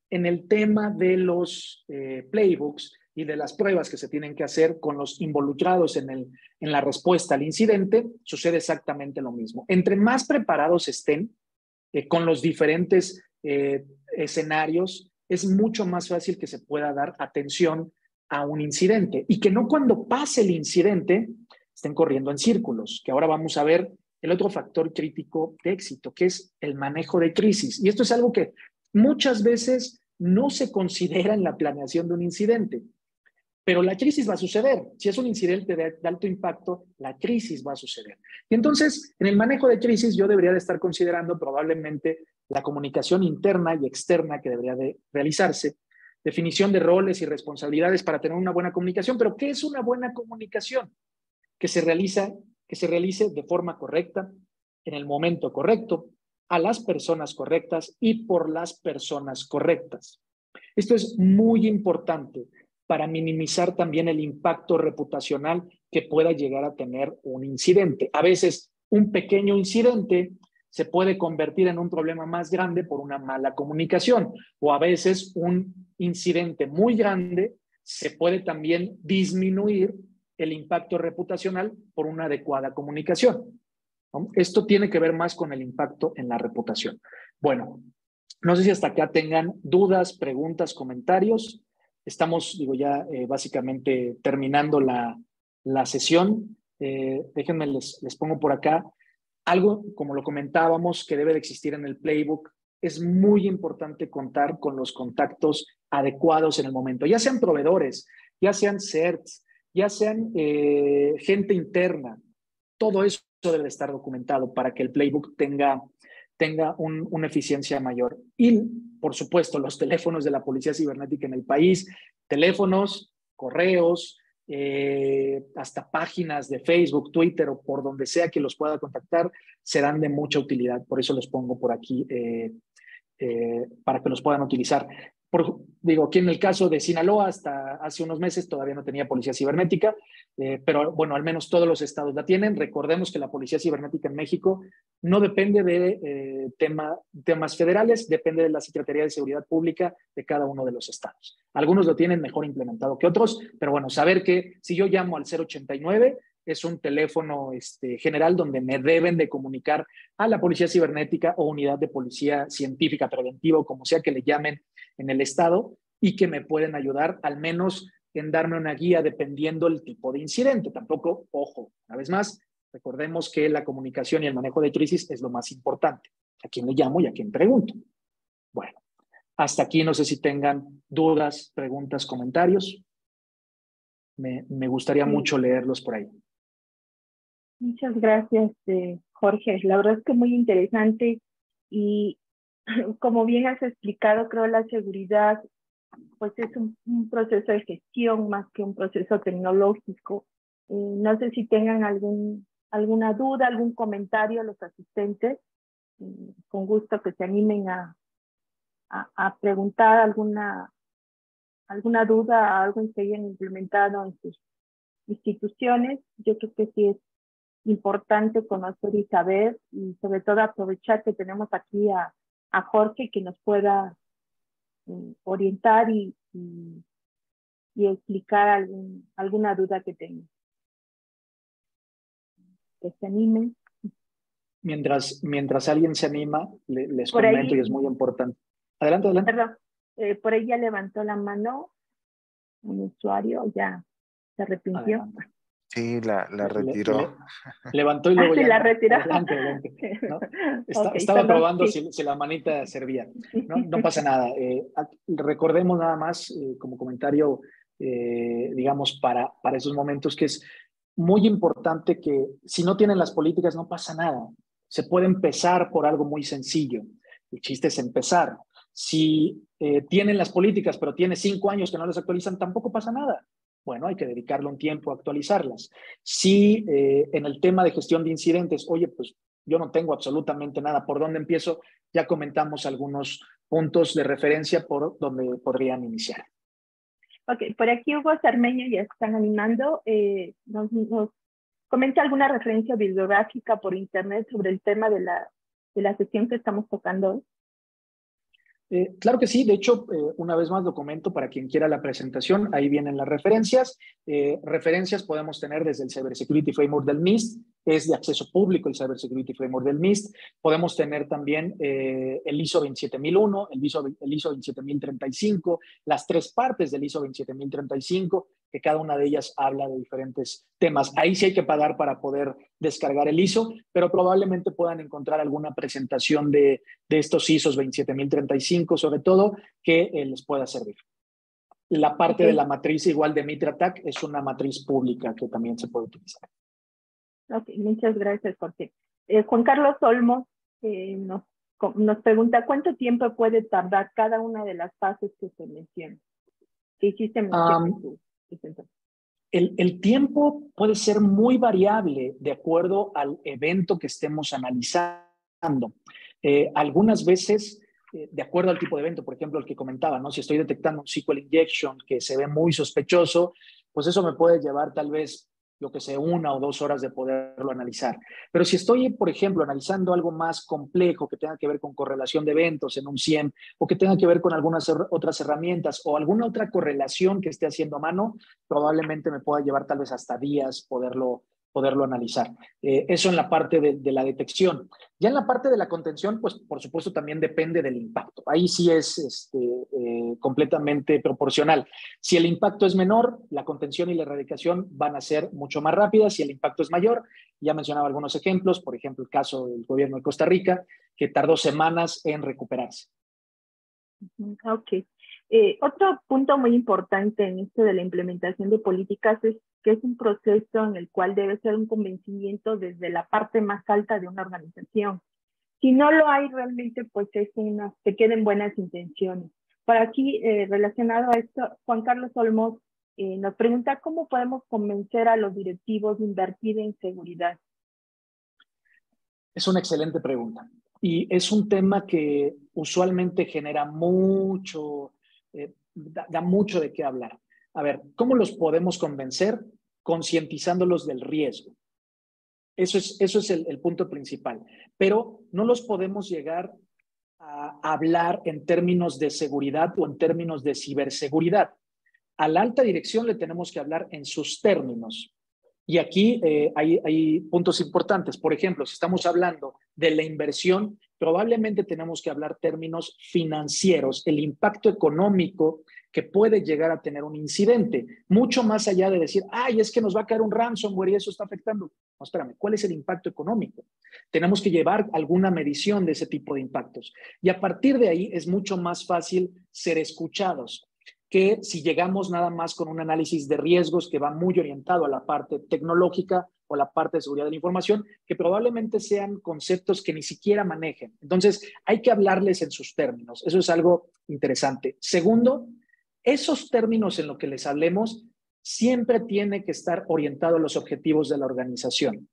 En el tema de los eh, playbooks, y de las pruebas que se tienen que hacer con los involucrados en, el, en la respuesta al incidente, sucede exactamente lo mismo. Entre más preparados estén eh, con los diferentes eh, escenarios, es mucho más fácil que se pueda dar atención a un incidente y que no cuando pase el incidente estén corriendo en círculos, que ahora vamos a ver el otro factor crítico de éxito, que es el manejo de crisis. Y esto es algo que muchas veces no se considera en la planeación de un incidente. Pero la crisis va a suceder. Si es un incidente de, alto impacto, la crisis va a suceder. Y entonces, en el manejo de crisis, yo debería de estar considerando probablemente la comunicación interna y externa que debería de realizarse, definición de roles y responsabilidades para tener una buena comunicación. Pero, ¿qué es una buena comunicación? Que se, realiza, que se realice de forma correcta, en el momento correcto, a las personas correctas y por las personas correctas. Esto es muy importante para minimizar también el impacto reputacional que pueda llegar a tener un incidente. A veces un pequeño incidente se puede convertir en un problema más grande por una mala comunicación o a veces un incidente muy grande se puede también disminuir el impacto reputacional por una adecuada comunicación. Esto tiene que ver más con el impacto en la reputación. Bueno, no sé si hasta acá tengan dudas, preguntas, comentarios. Estamos, digo, ya eh, básicamente terminando la, la sesión. Eh, déjenme, les, les pongo por acá. Algo, como lo comentábamos, que debe de existir en el playbook, es muy importante contar con los contactos adecuados en el momento, ya sean proveedores, ya sean CERTs, ya sean eh, gente interna. Todo eso debe estar documentado para que el playbook tenga tenga una eficiencia mayor. Y, por supuesto, los teléfonos de la Policía Cibernética en el país, teléfonos, correos, eh, hasta páginas de Facebook, Twitter o por donde sea que los pueda contactar, serán de mucha utilidad. Por eso los pongo por aquí eh, eh, para que los puedan utilizar. Digo, aquí en el caso de Sinaloa, hasta hace unos meses todavía no tenía policía cibernética, eh, pero bueno, al menos todos los estados la tienen. Recordemos que la policía cibernética en México no depende de eh, tema, temas federales, depende de la Secretaría de Seguridad Pública de cada uno de los estados. Algunos lo tienen mejor implementado que otros, pero bueno, saber que si yo llamo al 089, es un teléfono este, general donde me deben de comunicar a la policía cibernética o unidad de policía científica preventiva o como sea que le llamen en el estado y que me pueden ayudar al menos en darme una guía dependiendo el tipo de incidente. Tampoco, ojo, una vez más, recordemos que la comunicación y el manejo de crisis es lo más importante. ¿A quién le llamo y a quién pregunto? Bueno, hasta aquí no sé si tengan dudas, preguntas, comentarios. Me, me gustaría mucho leerlos por ahí. Muchas gracias, eh, Jorge. La verdad es que muy interesante y [clears throat] como bien has explicado, creo la seguridad pues es un, proceso de gestión más que un proceso tecnológico. Eh, no sé si tengan algún, alguna duda, algún comentario los asistentes. Eh, con gusto que se animen a, a, a, preguntar alguna, alguna duda, algo que hayan implementado en sus instituciones. Yo creo que sí es importante conocer y saber y sobre todo aprovechar que tenemos aquí a, a Jorge que nos pueda mm, orientar y, y, explicar algún, alguna duda que tenga. Que se animen. Mientras, mientras alguien se anima, les comento y es muy importante. Adelante, adelante. Perdón, eh, por ahí ya levantó la mano un usuario, ya se arrepintió. Sí, la, la retiró. levantó y luego ah, ya. la retiró. estaba probando si, la manita servía. [laughs] No, no pasa nada. Eh, recordemos nada más, eh, como comentario, eh, digamos, para, para esos momentos, que es muy importante que si no tienen las políticas, no pasa nada. Se puede empezar por algo muy sencillo. El chiste es empezar. Si tienen las políticas, pero tiene cinco años que no las actualizan, tampoco pasa nada bueno, hay que dedicarle un tiempo a actualizarlas. Si eh, en el tema de gestión de incidentes, oye, pues yo no tengo absolutamente nada, ¿por dónde empiezo? Ya comentamos algunos puntos de referencia por donde podrían iniciar. Ok, por aquí Hugo Cermeño ya están animando. Eh, nos, comenta alguna referencia bibliográfica por internet sobre el tema de la, de la sesión que estamos tocando hoy. Eh, claro que sí, de hecho, eh, una vez más lo comento para quien quiera la presentación, ahí vienen las referencias. Eh, referencias podemos tener desde el Cybersecurity Framework del NIST, es de acceso público el Cybersecurity Framework del NIST. Podemos tener también el ISO 27001, el ISO, el ISO 27035, las tres partes del ISO 27035, que cada una de ellas habla de diferentes temas. Ahí sí hay que pagar para poder descargar el ISO, pero probablemente puedan encontrar alguna presentación de, de estos ISOs 27035, sobre todo, que eh, les pueda servir. La parte de la matriz igual de MitraTAC es una matriz pública que también se puede utilizar. Ok, muchas gracias, Jorge. Eh, Juan Carlos Olmos eh, nos, nos pregunta cuánto tiempo puede tardar cada una de las fases que se mencionan. Que hiciste mención el, el, tiempo puede ser muy variable de acuerdo al evento que estemos analizando. Eh, algunas veces, de acuerdo al tipo de evento, por ejemplo, el que comentaba, ¿no? si estoy detectando un SQL injection que se ve muy sospechoso, pues eso me puede llevar tal vez lo que sea, una o dos horas de poderlo analizar. Pero si estoy, por ejemplo, analizando algo más complejo que tenga que ver con correlación de eventos en un CIEM o que tenga que ver con algunas otras herramientas o alguna otra correlación que esté haciendo a mano, probablemente me pueda llevar tal vez hasta días poderlo poderlo analizar. Eh, eso en la parte de, la detección. Ya en la parte de la contención, pues por supuesto también depende del impacto. Ahí sí es este, eh, completamente proporcional. Si el impacto es menor, la contención y la erradicación van a ser mucho más rápidas. Si el impacto es mayor, ya mencionaba algunos ejemplos, por ejemplo, el caso del gobierno de Costa Rica, que tardó semanas en recuperarse. Ok. Eh, otro punto muy importante en esto de la implementación de políticas es que es un proceso en el cual debe ser un convencimiento desde la parte más alta de una organización. Si no lo hay realmente, pues es una, se queden buenas intenciones. Por aquí, eh, relacionado a esto, Juan Carlos Olmos eh, nos pregunta cómo podemos convencer a los directivos de invertir en seguridad. Es una excelente pregunta y es un tema que usualmente genera mucho, eh, da, mucho de qué hablar. A ver, ¿cómo los podemos convencer? Concientizándolos del riesgo. Eso es, eso es el, punto principal. Pero no los podemos llegar a hablar en términos de seguridad o en términos de ciberseguridad. A la alta dirección le tenemos que hablar en sus términos. Y aquí eh, hay, hay puntos importantes. Por ejemplo, si estamos hablando de la inversión, probablemente tenemos que hablar términos financieros, el impacto económico que puede llegar a tener un incidente, mucho más allá de decir, ay, es que nos va a caer un ransomware y eso está afectando. No, espérame, ¿cuál es el impacto económico? Tenemos que llevar alguna medición de ese tipo de impactos. Y a partir de ahí es mucho más fácil ser escuchados que si llegamos nada más con un análisis de riesgos que va muy orientado a la parte tecnológica o la parte de seguridad de la información, que probablemente sean conceptos que ni siquiera manejen. Entonces, hay que hablarles en sus términos. Eso es algo interesante. Segundo, esos términos en los que les hablemos siempre tiene que estar orientado a los objetivos de la organización.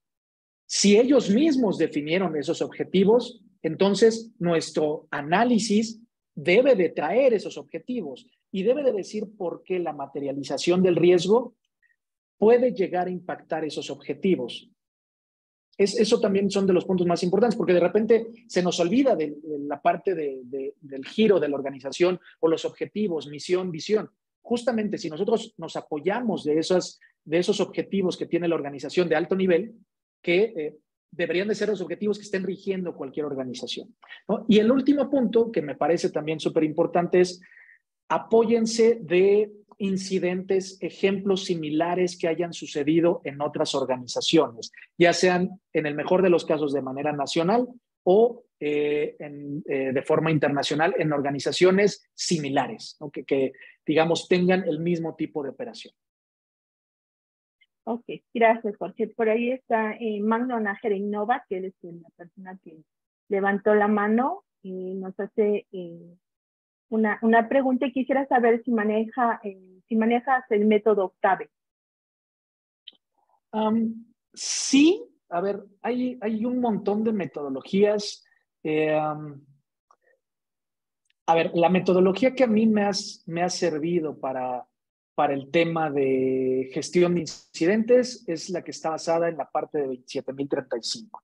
Si ellos mismos definieron esos objetivos, entonces nuestro análisis debe de traer esos objetivos y debe de decir por qué la materialización del riesgo puede llegar a impactar esos objetivos. Es, eso también son de los puntos más importantes, porque de repente se nos olvida de, la parte del giro de la organización o los objetivos, misión, visión. Justamente si nosotros nos apoyamos de, esas, de esos objetivos que tiene la organización de alto nivel, que eh, deberían de ser los objetivos que estén rigiendo cualquier organización. Y el último punto, que me parece también súper importante, es apóyense de incidentes, ejemplos similares que hayan sucedido en otras organizaciones, ya sean en el mejor de los casos de manera nacional o eh, eh, de forma internacional en organizaciones similares, que, digamos tengan el mismo tipo de operación. Ok, gracias, Jorge. Por ahí está eh, Magno Nájera Innova, que es la persona que levantó la mano y nos hace eh, una, una pregunta y quisiera saber si maneja eh, si manejas el método Octave. sí, a ver, hay, hay un montón de metodologías. Eh, a ver, la metodología que a mí me, me ha servido para, para el tema de gestión de incidentes es la que está basada en la parte de 27035.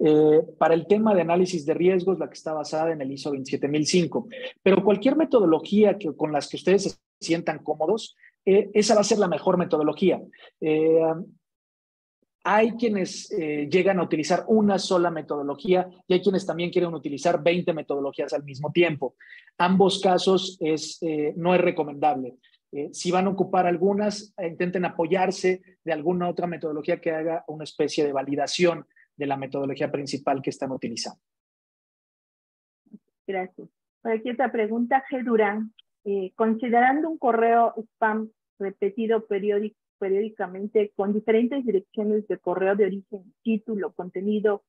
Eh, para el tema de análisis de riesgos, la que está basada en el ISO 27005. Pero cualquier metodología que, con las que ustedes sientan cómodos, eh, esa va a ser la mejor metodología. Eh, hay quienes llegan a utilizar una sola metodología y hay quienes también quieren utilizar 20 metodologías al mismo tiempo. Ambos casos es, no es recomendable. si van a ocupar algunas, intenten apoyarse de alguna otra metodología que haga una especie de validación de la metodología principal que están utilizando. Gracias. Por aquí otra pregunta, G. Durán. Eh, considerando un correo spam repetido periódicamente con diferentes direcciones de correo de origen, título, contenido,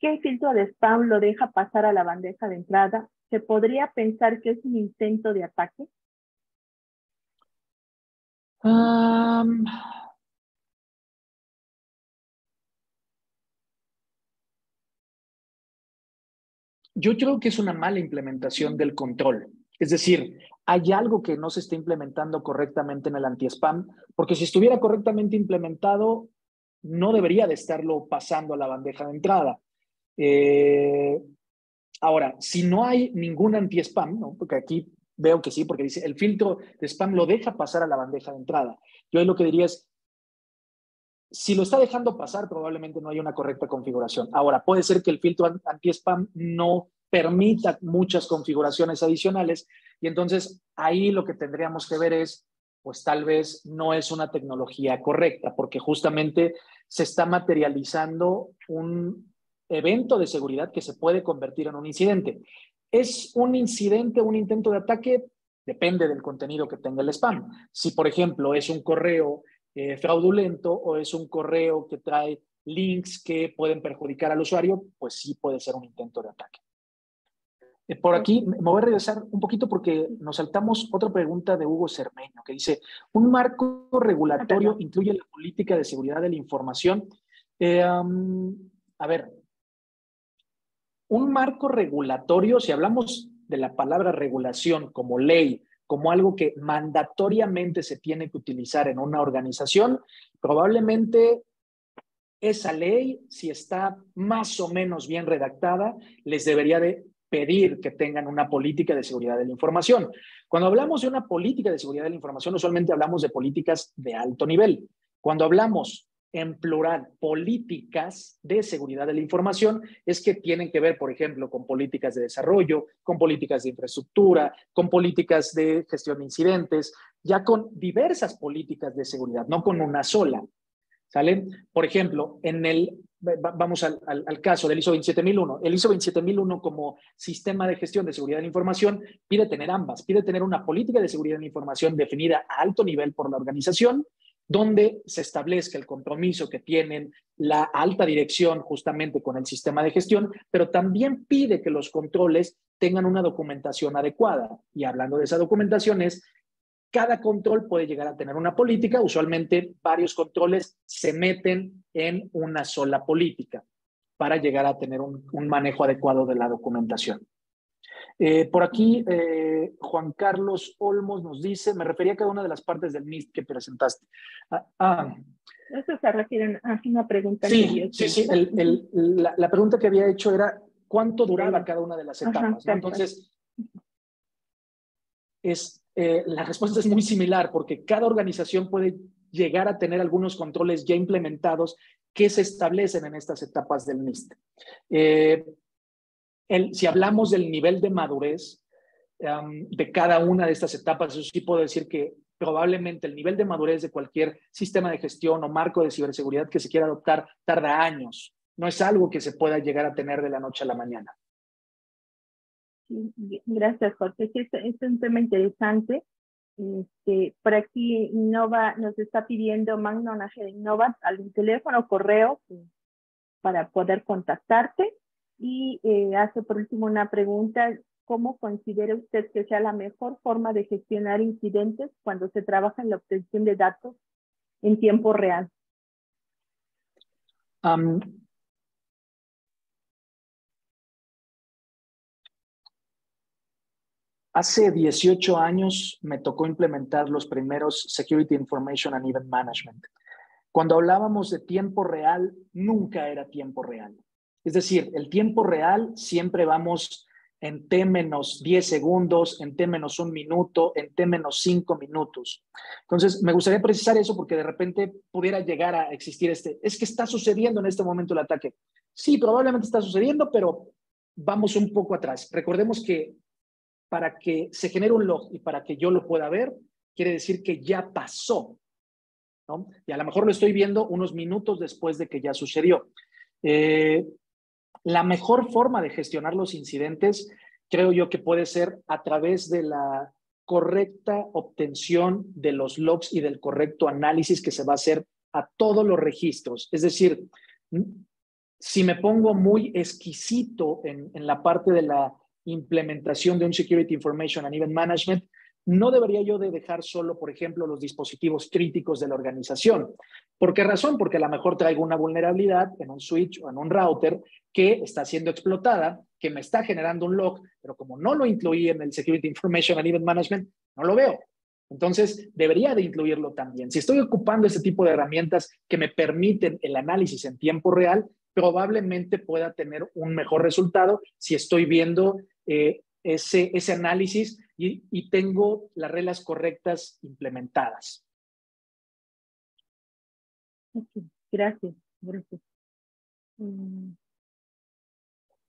¿qué filtro de spam lo deja pasar a la bandeja de entrada? ¿Se podría pensar que es un intento de ataque? Yo creo que es una mala implementación del control. Es decir, hay algo que no se está implementando correctamente en el anti-spam, porque si estuviera correctamente implementado, no debería de estarlo pasando a la bandeja de entrada. Eh, ahora, si no hay ningún anti-spam, porque aquí veo que sí, porque dice el filtro de spam lo deja pasar a la bandeja de entrada. Yo ahí lo que diría es, si lo está dejando pasar, probablemente no hay una correcta configuración. Ahora, puede ser que el filtro anti-spam no permita muchas configuraciones adicionales y entonces ahí lo que tendríamos que ver es, pues tal vez no es una tecnología correcta, porque justamente se está materializando un evento de seguridad que se puede convertir en un incidente. ¿Es un incidente, un intento de ataque? Depende del contenido que tenga el spam. Si, por ejemplo, es un correo eh, fraudulento o es un correo que trae links que pueden perjudicar al usuario, pues sí puede ser un intento de ataque. Eh, por aquí me voy a regresar un poquito porque nos saltamos otra pregunta de Hugo Cermeño que dice, ¿un marco regulatorio incluye la política de seguridad de la información? Eh, a ver, un marco regulatorio, si hablamos de la palabra regulación como ley, como algo que mandatoriamente se tiene que utilizar en una organización, probablemente esa ley, si está más o menos bien redactada, les debería de pedir que tengan una política de seguridad de la información. Cuando hablamos de una política de seguridad de la información, usualmente hablamos de políticas de alto nivel. Cuando hablamos en plural políticas de seguridad de la información es que tienen que ver, por ejemplo, con políticas de desarrollo, con políticas de infraestructura, con políticas de gestión de incidentes, ya con diversas políticas de seguridad, no con una sola. ¿Sale? Por ejemplo, en el, vamos al, al, caso del ISO 27001. El ISO 27001 como sistema de gestión de seguridad de la información pide tener ambas, pide tener una política de seguridad de la información definida a alto nivel por la organización donde se establezca el compromiso que tienen la alta dirección justamente con el sistema de gestión, pero también pide que los controles tengan una documentación adecuada. Y hablando de esa documentación es, cada control puede llegar a tener una política, usualmente varios controles se meten en una sola política para llegar a tener un, un manejo adecuado de la documentación. Eh, por aquí, eh, Juan Carlos Olmos nos dice, me refería a cada una de las partes del MIST que presentaste. Ah, ah. Eso se refiere a una pregunta. Sí, sí, sí. la, pregunta que había hecho era cuánto duraba cada una de las etapas. Entonces, es, eh, la respuesta es muy similar porque cada organización puede llegar a tener algunos controles ya implementados que se establecen en estas etapas del MIST si hablamos del nivel de madurez de cada una de estas etapas, eso sí puedo decir que probablemente el nivel de madurez de cualquier sistema de gestión o marco de ciberseguridad que se quiera adoptar tarda años. No es algo que se pueda llegar a tener de la noche a la mañana. Gracias, Jorge. Este, es un tema interesante. Este, por aquí Innova nos está pidiendo Magno Innova algún teléfono correo pues, para poder contactarte. Y eh, hace por último una pregunta, ¿cómo considera usted que sea la mejor forma de gestionar incidentes cuando se trabaja en la obtención de datos en tiempo real? Hace 18 años me tocó implementar los primeros Security Information and Event Management. Cuando hablábamos de tiempo real, nunca era tiempo real. Es decir, el tiempo real siempre vamos en T menos 10 segundos, en T menos un minuto, en T menos 5 minutos. Entonces, me gustaría precisar eso porque de repente pudiera llegar a existir este, es que está sucediendo en este momento el ataque. Sí, probablemente está sucediendo, pero vamos un poco atrás. Recordemos que para que se genere un log y para que yo lo pueda ver, quiere decir que ya pasó. Y a lo mejor lo estoy viendo unos minutos después de que ya sucedió. Eh, la mejor forma de gestionar los incidentes creo yo que puede ser a través de la correcta obtención de los logs y del correcto análisis que se va a hacer a todos los registros. Es decir, si me pongo muy exquisito en la parte de la implementación de un Security Information and Event Management, no debería yo de dejar solo, por ejemplo, los dispositivos críticos de la organización. ¿Por qué razón? Porque a lo mejor traigo una vulnerabilidad en un switch o en un router que está siendo explotada, que me está generando un log, pero como no lo incluí en el Security Information and Event Management, no lo veo. Entonces, debería de incluirlo también. Si estoy ocupando ese tipo de herramientas que me permiten el análisis en tiempo real, probablemente pueda tener un mejor resultado si estoy viendo eh, ese, ese análisis y, tengo las reglas correctas implementadas. Gracias, gracias. Mm.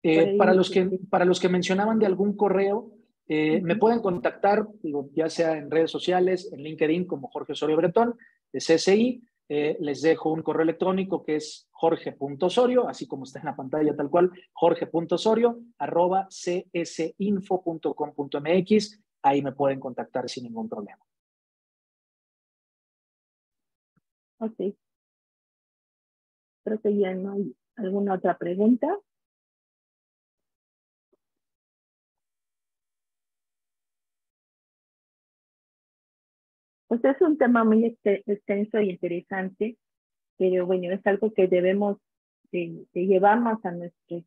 Eh, para, los que, para los que mencionaban de algún correo, eh, me pueden contactar, digo, ya sea en redes sociales, en LinkedIn como Jorge Osorio Bretón, de CSI. Eh, les dejo un correo electrónico que es jorge.osorio, así como está en la pantalla tal cual, jorge.osorio, arroba csinfo.com.mx. Ahí me pueden contactar sin ningún problema. Ok. Creo que ya no hay alguna otra pregunta. Pues es un tema muy extenso y interesante, pero bueno, es algo que debemos de, llevarnos a, nuestro,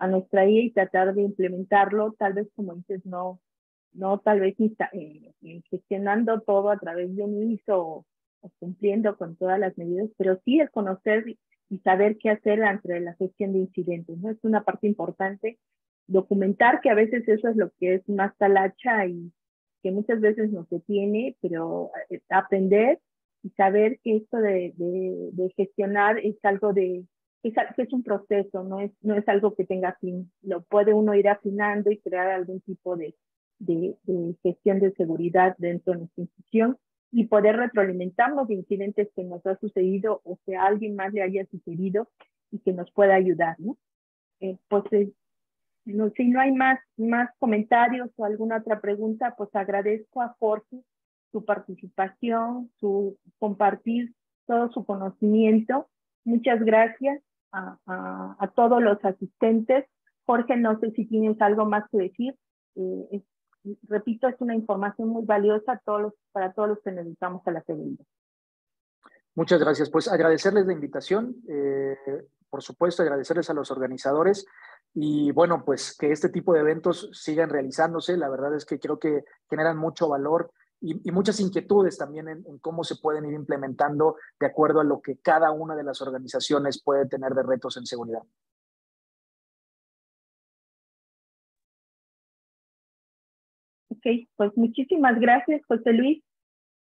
a nuestra IA y tratar de implementarlo. Tal vez, como dices, no, no tal vez eh, gestionando todo a través de un ISO o, cumpliendo con todas las medidas, pero sí el conocer y saber qué hacer entre la gestión de incidentes, ¿no? Es una parte importante documentar que a veces eso es lo que es más talacha y que muchas veces nos detiene, pero eh, aprender y saber que esto de, de, gestionar es algo de, es, es un proceso, no es, no es algo que tenga fin. Lo puede uno ir afinando y crear algún tipo de, de, gestión de seguridad dentro de nuestra institución y poder retroalimentarnos de incidentes que nos ha sucedido o que a alguien más le haya sucedido y que nos pueda ayudar, ¿no? Eh, pues eh, no, si no hay más, más comentarios o alguna otra pregunta, pues agradezco a Jorge su participación, su compartir todo su conocimiento. Muchas gracias a, a, todos los asistentes. Jorge, no sé si tienes algo más que decir. Eh, repito, es una información muy valiosa para todos los que necesitamos a la seguridad. Muchas gracias. Pues agradecerles la invitación, eh, por supuesto, agradecerles a los organizadores y bueno, pues que este tipo de eventos sigan realizándose. La verdad es que creo que generan mucho valor y, muchas inquietudes también en, cómo se pueden ir implementando de acuerdo a lo que cada una de las organizaciones puede tener de retos en seguridad. Ok, pues muchísimas gracias, José Luis.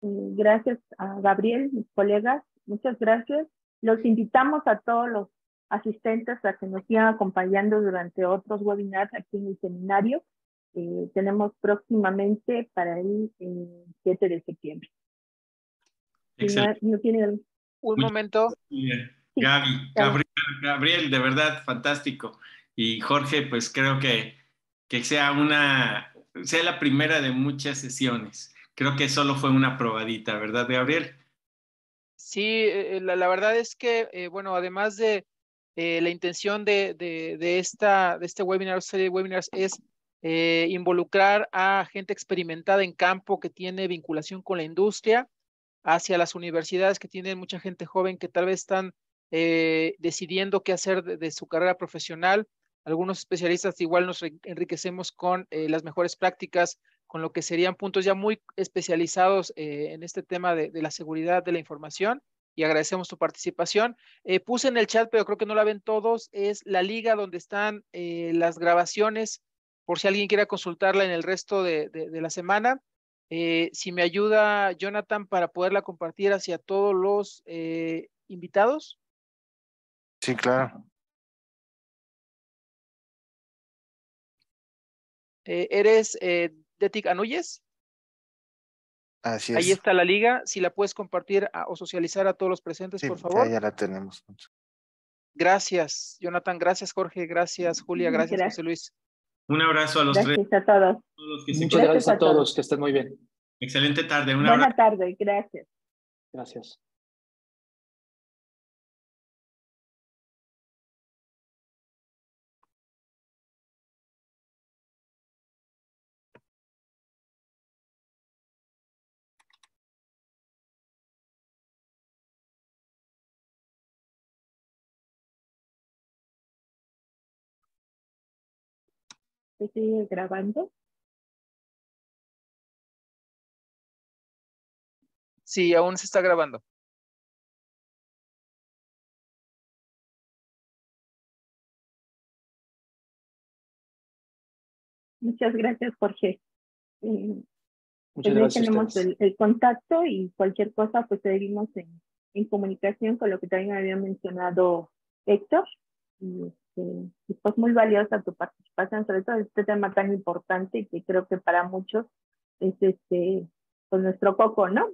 Gracias a Gabriel, mis colegas. Muchas gracias. Los invitamos a todos los asistentes a que nos sigan acompañando durante otros webinars aquí en el seminario. Eh, tenemos próximamente para el 7 de septiembre. No, tiene Un momento. Gaby, Gabriel, Gabriel, de verdad, fantástico. Y Jorge, pues creo que, que sea una, sea la primera de muchas sesiones. Creo que solo fue una probadita, ¿verdad, Gabriel? Sí, eh, la, la verdad es que, eh, bueno, además de eh, la intención de, de, esta, de este webinar, serie de webinars, es eh, involucrar a gente experimentada en campo que tiene vinculación con la industria, hacia las universidades que tienen mucha gente joven que tal vez están eh, decidiendo qué hacer de, su carrera profesional. Algunos especialistas igual nos enriquecemos con las mejores prácticas, con lo que serían puntos ya muy especializados en este tema de, de la seguridad de la información y agradecemos tu participación. Eh, puse en el chat, pero creo que no la ven todos, es la liga donde están eh, las grabaciones, por si alguien quiera consultarla en el resto de, la semana. Eh, si me ayuda Jonathan para poderla compartir hacia todos los invitados. Sí, claro. ¿Eres Detic Anuyes? Ahí está la liga. Si la puedes compartir o socializar a todos los presentes, por favor. Ya, la tenemos. Gracias, Jonathan. Gracias, Jorge. Gracias, Julia. Gracias, José Luis. Un abrazo a los tres. A todos. Muchas gracias, a todos. Que estén muy bien. Excelente tarde. Una Buena tarde. Gracias. Gracias. Sigue grabando? Sí, aún se está grabando. Muchas gracias, Jorge. Eh, pues tenemos el, contacto y cualquier cosa, pues seguimos en, en comunicación con lo que también había mencionado Héctor. Y este, pues muy valiosa tu participación, sobre todo este tema tan importante que creo que para muchos es este, pues nuestro coco, ¿no?